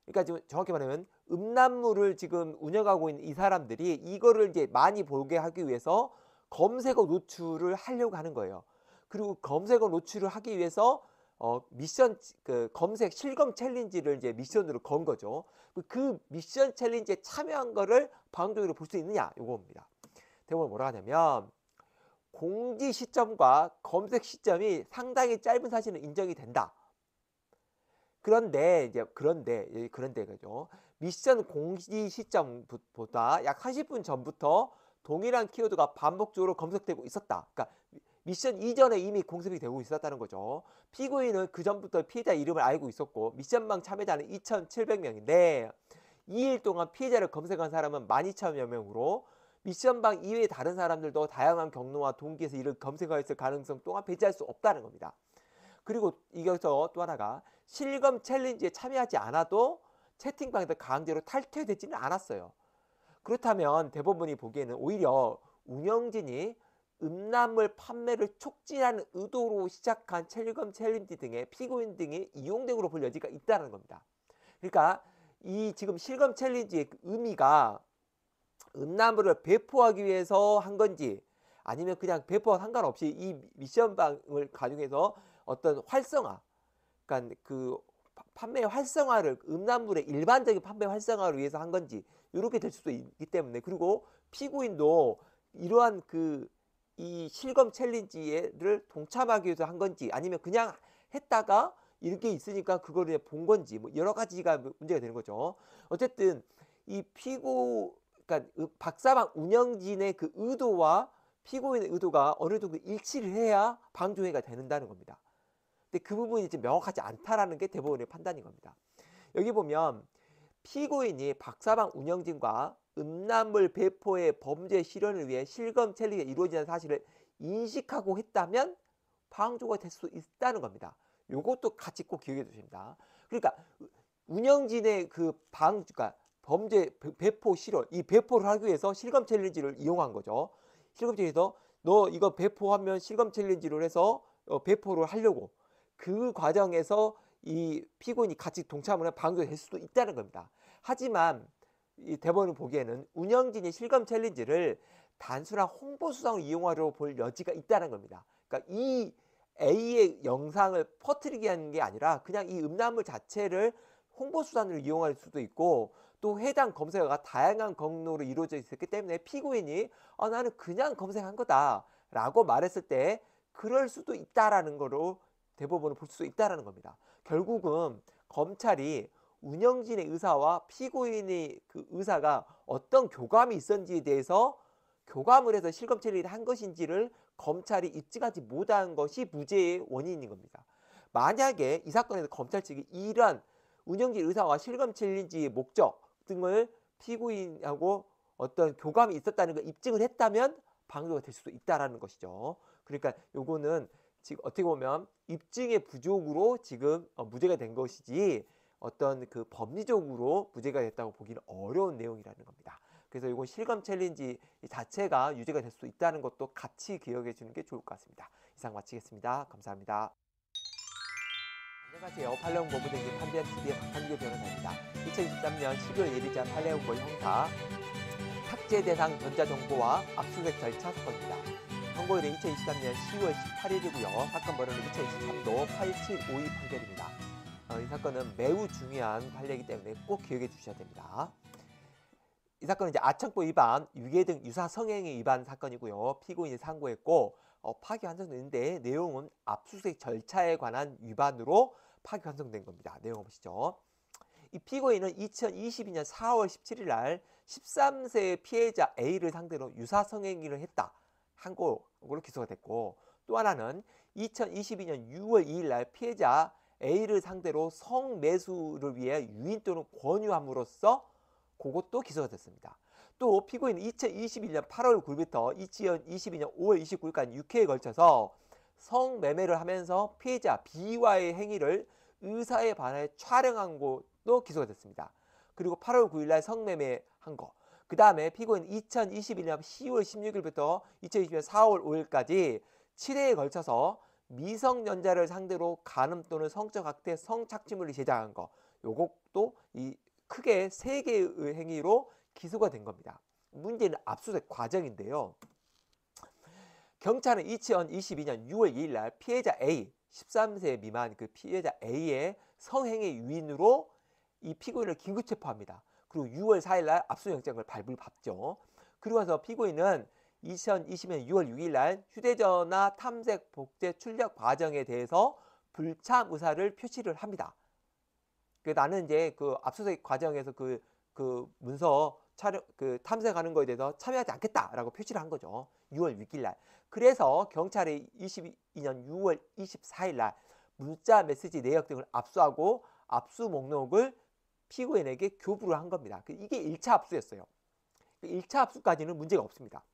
그러니까 지금 정확히 말하면 음란물을 지금 운영하고 있는 이 사람들이 이거를 이제 많이 보게 하기 위해서 검색어 노출을 하려고 하는 거예요. 그리고 검색어 노출을 하기 위해서 어, 미션 그 검색 실검 챌린지를 이제 미션으로 건 거죠. 그 미션 챌린지에 참여한 거를 방송적으로 볼 수 있느냐 요겁니다. 대부분 뭐라 하냐면 공지 시점과 검색 시점이 상당히 짧은 사실은 인정이 된다. 그런데 이제 그런데 예, 그런데 그죠. 미션 공지 시점보다 약 40분 전부터 동일한 키워드가 반복적으로 검색되고 있었다. 그러니까 미션 이전에 이미 공습이 되고 있었다는 거죠. 피고인은 그 전부터 피해자 이름을 알고 있었고 미션방 참여자는 2,700명인데 2일 동안 피해자를 검색한 사람은 12,000여 명으로 미션방 이외의 다른 사람들도 다양한 경로와 동기에서 이를 검색하였을 가능성 또한 배제할 수 없다는 겁니다. 그리고 여기서 또 하나가 실검 챌린지에 참여하지 않아도 채팅방에서 강제로 탈퇴되지는 않았어요. 그렇다면 대법원이 보기에는 오히려 운영진이 음란물 판매를 촉진하는 의도로 시작한 실검 챌린지 등의 피고인 등이 이용된 으로 볼 여지가 있다는 겁니다. 그러니까 이 지금 실검 챌린지의 그 의미가 음란물을 배포하기 위해서 한 건지 아니면 그냥 배포와 상관없이 이 미션방을 가중해서 어떤 활성화 그러니까 그 판매 활성화를 음란물의 일반적인 판매 활성화를 위해서 한 건지 이렇게 될 수도 있기 때문에 그리고 피고인도 이러한 그 이 실검 챌린지를 동참하기 위해서 한 건지 아니면 그냥 했다가 이렇게 있으니까 그거를 본 건지 뭐 여러 가지가 문제가 되는 거죠. 어쨌든 이 피고 그러니까 박사방 운영진의 그 의도와 피고인의 의도가 어느 정도 일치를 해야 방조회가 되는다는 겁니다. 근데 그 부분이 지금 명확하지 않다라는 게 대법원의 판단인 겁니다. 여기 보면 피고인이 박사방 운영진과 음란물 배포의 범죄 실현을 위해 실검 챌린이 이루어지는 사실을 인식하고 했다면 방조가 될 수 있다는 겁니다. 요것도 같이 꼭 기억해 주십니다. 그러니까 운영진의 그 방, 그러니까 범죄 배포 실현, 이 배포를 하기 위해서 실검 챌린지를 이용한 거죠. 실검 챌린지에서 너 이거 배포하면 실검 챌린지를 해서 어, 배포를 하려고 그 과정에서 이 피고인이 같이 동참을 해 방조될 수도 있다는 겁니다. 하지만 이 대법원을 보기에는 운영진이 실검 챌린지를 단순한 홍보 수단으로 이용하려 볼 여지가 있다는 겁니다. 그러니까 이 A의 영상을 퍼뜨리게 하는 게 아니라 그냥 이 음란물 자체를 홍보 수단으로 이용할 수도 있고 또 해당 검색어가 다양한 경로로 이루어져 있었기 때문에 피고인이 어, 나는 그냥 검색한 거다라고 말했을 때 그럴 수도 있다라는 거로 대법원을 볼 수 있다라는 겁니다. 결국은 검찰이 운영진의 의사와 피고인의 그 의사가 어떤 교감이 있었는지에 대해서 교감을 해서 실검 처리를 한 것인지를 검찰이 입증하지 못한 것이 무죄의 원인인 겁니다. 만약에 이 사건에서 검찰 측이 이러한 운영진 의사와 실검 챌린지의 목적 등을 피고인하고 어떤 교감이 있었다는 걸 입증을 했다면 방조가 될 수도 있다라는 것이죠. 그러니까 요거는 지금 어떻게 보면 입증의 부족으로 지금 어, 무죄가 된 것이지 어떤 그 법리적으로 무죄가 됐다고 보기는 어려운 내용이라는 겁니다. 그래서 이건 실검 챌린지 자체가 유죄가 될 수 있다는 것도 같이 기억해 주는 게 좋을 것 같습니다. 이상 마치겠습니다. 감사합니다. 안녕하세요. 팔레옹 법무 대기 판비안 TV의 박한규 변호사입니다. 2023년 12월 1일자 팔레옹 법 형사 삭제 대상 전자정보와 압수수색 절차 사건입니다. 선고일은 2023년 10월 18일이고요. 사건 번호는 2023도 8752 판결입니다. 어, 이 사건은 매우 중요한 판례이기 때문에 꼭 기억해 주셔야 됩니다. 이 사건은 이제 아청법 위반, 유괴 등 유사 성행위 위반 사건이고요. 피고인이 상고했고 어, 파기 환송됐는데 내용은 압수수색 절차에 관한 위반으로 파기 환송된 겁니다. 내용 보시죠. 이 피고인은 2022년 4월 17일 날 13세 피해자 A를 상대로 유사 성행위를 했다. 한 걸로 기소가 됐고 또 하나는 2022년 6월 2일 날 피해자 A를 상대로 성매수를 위해 유인 또는 권유함으로써 그것도 기소가 됐습니다. 또 피고인은 2021년 8월 9일부터 2022년 5월 29일까지 6회에 걸쳐서 성매매를 하면서 피해자 B와의 행위를 의사에 반해 촬영한 것도 기소가 됐습니다. 그리고 8월 9일날 성매매한 거. 그 다음에 피고인 2021년 10월 16일부터 2020년 4월 5일까지 7회에 걸쳐서 미성년자를 상대로 간음 또는 성적 학대, 성착취물을 제작한 거. 요것도 이 크게 세 개의 행위로 기소가 된 겁니다. 문제는 압수수색 과정인데요. 경찰은 2022년 6월 2일 날 피해자 A 13세 미만 그 피해자 A의 성행위 유인으로 이 피고인을 긴급 체포합니다. 그리고 6월 4일 날 압수영장을 발부받죠. 그리고 나서 피고인은 2020년 6월 6일 날 휴대전화 탐색 복제 출력 과정에 대해서 불참 의사를 표시를 합니다. 그 나는 이제 그 압수수색 과정에서 그, 그 문서 촬영, 그 탐색하는 거에 대해서 참여하지 않겠다라고 표시를 한 거죠. 6월 6일 날. 그래서 경찰이 22년 6월 24일 날 문자 메시지 내역 등을 압수하고 압수 목록을 피고인에게 교부를 한 겁니다. 그 이게 1차 압수였어요. 1차 그 압수까지는 문제가 없습니다.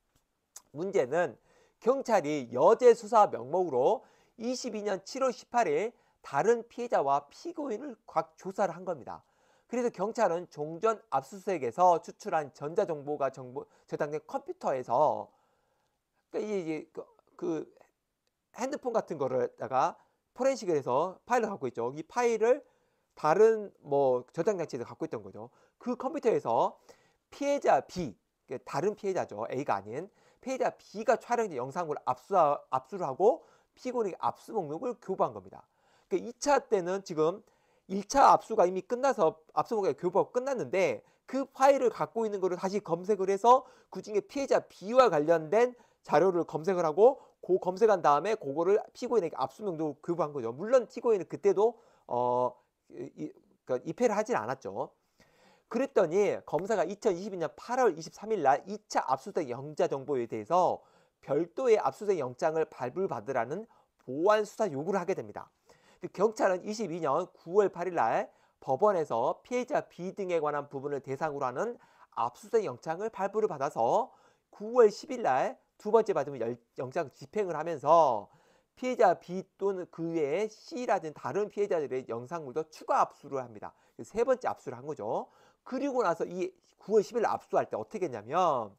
문제는 경찰이 여제 수사 명목으로 22년 7월 18일 다른 피해자와 피고인을 곽 조사를 한 겁니다. 그래서 경찰은 종전 압수수색에서 추출한 전자정보가 정보 저장된 컴퓨터에서 그러니까 이게 그, 그 핸드폰 같은 거를다가 포렌식을 해서 파일을 갖고 있죠. 이 파일을 다른 뭐 저장 장치에서 갖고 있던 거죠. 그 컴퓨터에서 피해자 B, 다른 피해자죠. A가 아닌 피해자 B가 촬영된 영상을 압수, 압수를 하고 피고인에게 압수 목록을 교부한 겁니다. 그 2차 때는 지금 1차 압수가 이미 끝나서 압수 목록의 교부가 끝났는데 그 파일을 갖고 있는 거를 다시 검색을 해서 그 중에 피해자 B와 관련된 자료를 검색을 하고 그 검색한 다음에 그거를 피고인에게 압수 목록을 교부한 거죠. 물론 피고인은 그때도 어 이, 그러니까 입회를 하진 않았죠. 그랬더니 검사가 2022년 8월 23일 날 2차 압수수색 영자 정보에 대해서 별도의 압수수색 영장을 발부받으라는 보완 수사 요구를 하게 됩니다. 그 경찰은 22년 9월 8일 날 법원에서 피해자 B 등에 관한 부분을 대상으로 하는 압수수색 영장을 발부를 받아서 9월 10일 날 두 번째 받으면 영장 집행을 하면서 피해자 B 또는 그 외에 C라든 다른 피해자들의 영상물도 추가 압수를 합니다. 세 번째 압수를 한 거죠. 그리고 나서 이 9월 10일 압수할 때 어떻게 했냐면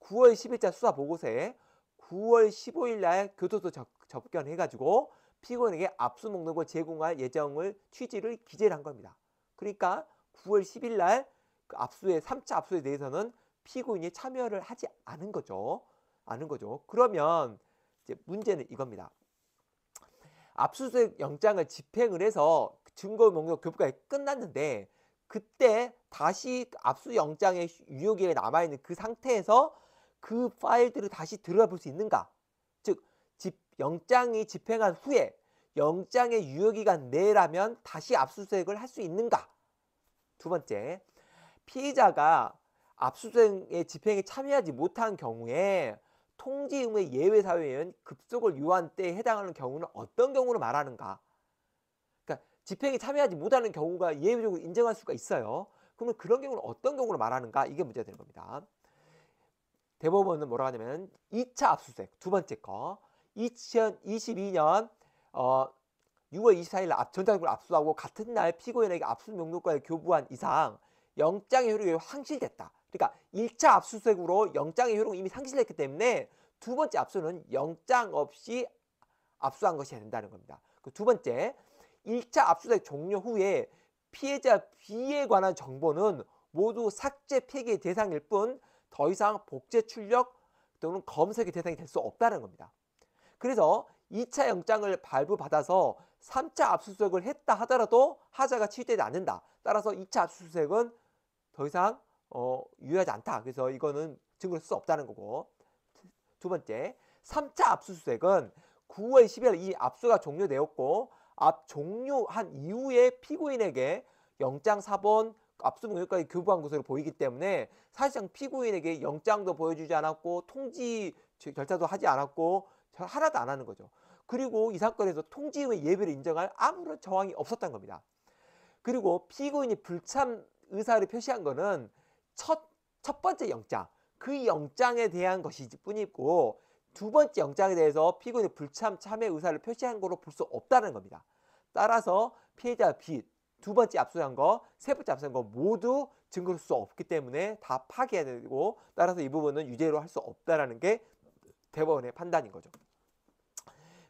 9월 10일자 수사 보고서에 9월 15일 날 교도소 접, 접견해가지고 피고인에게 압수 목록을 제공할 예정을 취지를 기재를 한 겁니다. 그러니까 9월 10일 날 그 압수의 3차 압수에 대해서는 피고인이 참여를 하지 않은 거죠. 않은 거죠. 그러면 이제 문제는 이겁니다. 압수수색 영장을 집행을 해서 증거 목록 교부가 끝났는데 그때 다시 압수 영장의 유효기에 남아 있는 그 상태에서 그 파일들을 다시 들어볼 수 있는가? 즉, 집, 영장이 집행한 후에 영장의 유효기간 내라면 다시 압수수색을 할 수 있는가? 두 번째, 피의자가 압수수색의 집행에 참여하지 못한 경우에 통지 의무의 예외 사유인 급속을 유한 때에 해당하는 경우는 어떤 경우를 말하는가? 집행에 참여하지 못하는 경우가 예외적으로 인정할 수가 있어요. 그러면 그런 경우는 어떤 경우를 말하는가? 이게 문제가 되는 겁니다. 대법원은 뭐라고 하냐면 2차 압수수색 두 번째 거 2022년 어 6월 24일 전자기을 압수하고 같은 날 피고인에게 압수 명령과에 교부한 이상 영장의 효력이 상실됐다. 그러니까 1차 압수수색으로 영장의 효력이 이미 상실했기 때문에 두 번째 압수는 영장 없이 압수한 것이 된다는 겁니다. 그 두 번째, 1차 압수수색 종료 후에 피해자 B에 관한 정보는 모두 삭제 폐기의 대상일 뿐 더 이상 복제 출력 또는 검색의 대상이 될 수 없다는 겁니다. 그래서 2차 영장을 발부받아서 3차 압수수색을 했다 하더라도 하자가 취되지 않는다. 따라서 2차 압수수색은 더 이상 어, 유효하지 않다. 그래서 이거는 증거를 쓸 수 없다는 거고. 두 번째, 3차 압수수색은 9월 10일 이 압수가 종료되었고 압 종료한 이후에 피고인에게 영장 사본 압수 목록까지 교부한 것으로 보이기 때문에 사실상 피고인에게 영장도 보여주지 않았고 통지 절차도 하지 않았고 하나도 안 하는 거죠. 그리고 이 사건에서 통지의 예비를 인정할 아무런 정황이 없었던 겁니다. 그리고 피고인이 불참 의사를 표시한 거는 첫, 첫 번째 영장, 그 영장에 대한 것이 뿐이고 두 번째 영장에 대해서 피고인의 불참 참여 의사를 표시한 거로 볼 수 없다는 겁니다. 따라서 피해자 B 두 번째 압수한 거, 세 번째 압수한 거 모두 증거로 쓸수 없기 때문에 다 파기해야 되고 따라서 이 부분은 유죄로 할 수 없다라는 게 대법원의 판단인 거죠.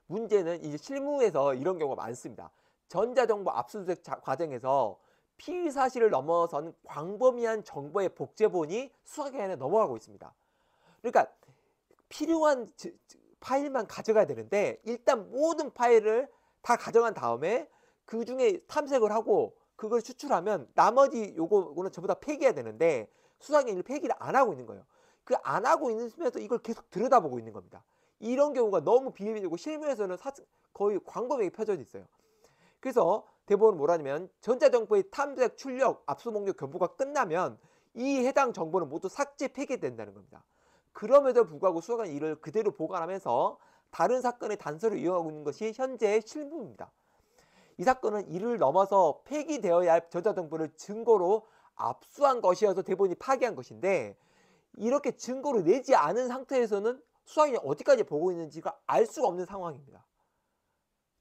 문제는 이제 실무에서 이런 경우가 많습니다. 전자정보 압수수색 과정에서 피의 사실을 넘어선 광범위한 정보의 복제본이 수사기관에 넘어가고 있습니다. 그러니까 필요한 파일만 가져가야 되는데 일단 모든 파일을 다 가져간 다음에 그 중에 탐색을 하고 그걸 추출하면 나머지 요거는 전부 다 폐기해야 되는데 수사기관이 폐기를 안 하고 있는 거예요. 그 안 하고 있는 면에서 이걸 계속 들여다보고 있는 겁니다. 이런 경우가 너무 비일비재고 실무에서는 사, 거의 광범위하게 펴져 있어요. 그래서 대법원은 뭐라냐면 전자정보의 탐색, 출력, 압수 목록 교부가 끝나면 이 해당 정보는 모두 삭제 폐기된다는 겁니다. 그럼에도 불구하고 수사관이 이를 그대로 보관하면서 다른 사건의 단서를 이용하고 있는 것이 현재의 실무입니다. 이 사건은 이를 넘어서 폐기되어야 할 전자정보를 증거로 압수한 것이어서 대법원이 파기한 것인데 이렇게 증거를 내지 않은 상태에서는 수사관이 어디까지 보고 있는지가 알 수가 없는 상황입니다.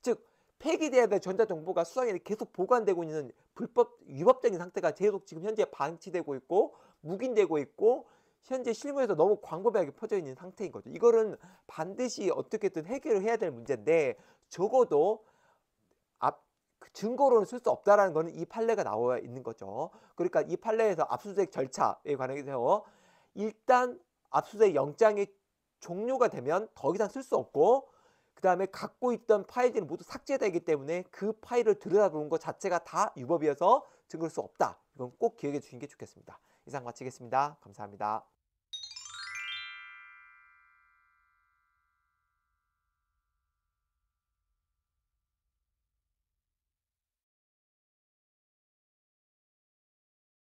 즉 폐기돼야 될 전자정보가 수사관에 계속 보관되고 있는 불법 위법적인 상태가 계속 지금 현재 방치되고 있고 묵인되고 있고 현재 실무에서 너무 광범위하게 퍼져 있는 상태인 거죠. 이거는 반드시 어떻게든 해결을 해야 될 문제인데 적어도 앞그 증거로는 쓸 수 없다라는 거는 이 판례가 나와 있는 거죠. 그러니까 이 판례에서 압수수색 절차에 관해서 일단 압수수색 영장이 종료가 되면 더 이상 쓸 수 없고 그 다음에 갖고 있던 파일들이 모두 삭제되기 때문에 그 파일을 들여다보는 것 자체가 다 유법이어서 증거할 수 없다. 이건 꼭 기억해 주시는 게 좋겠습니다. 이상 마치겠습니다. 감사합니다.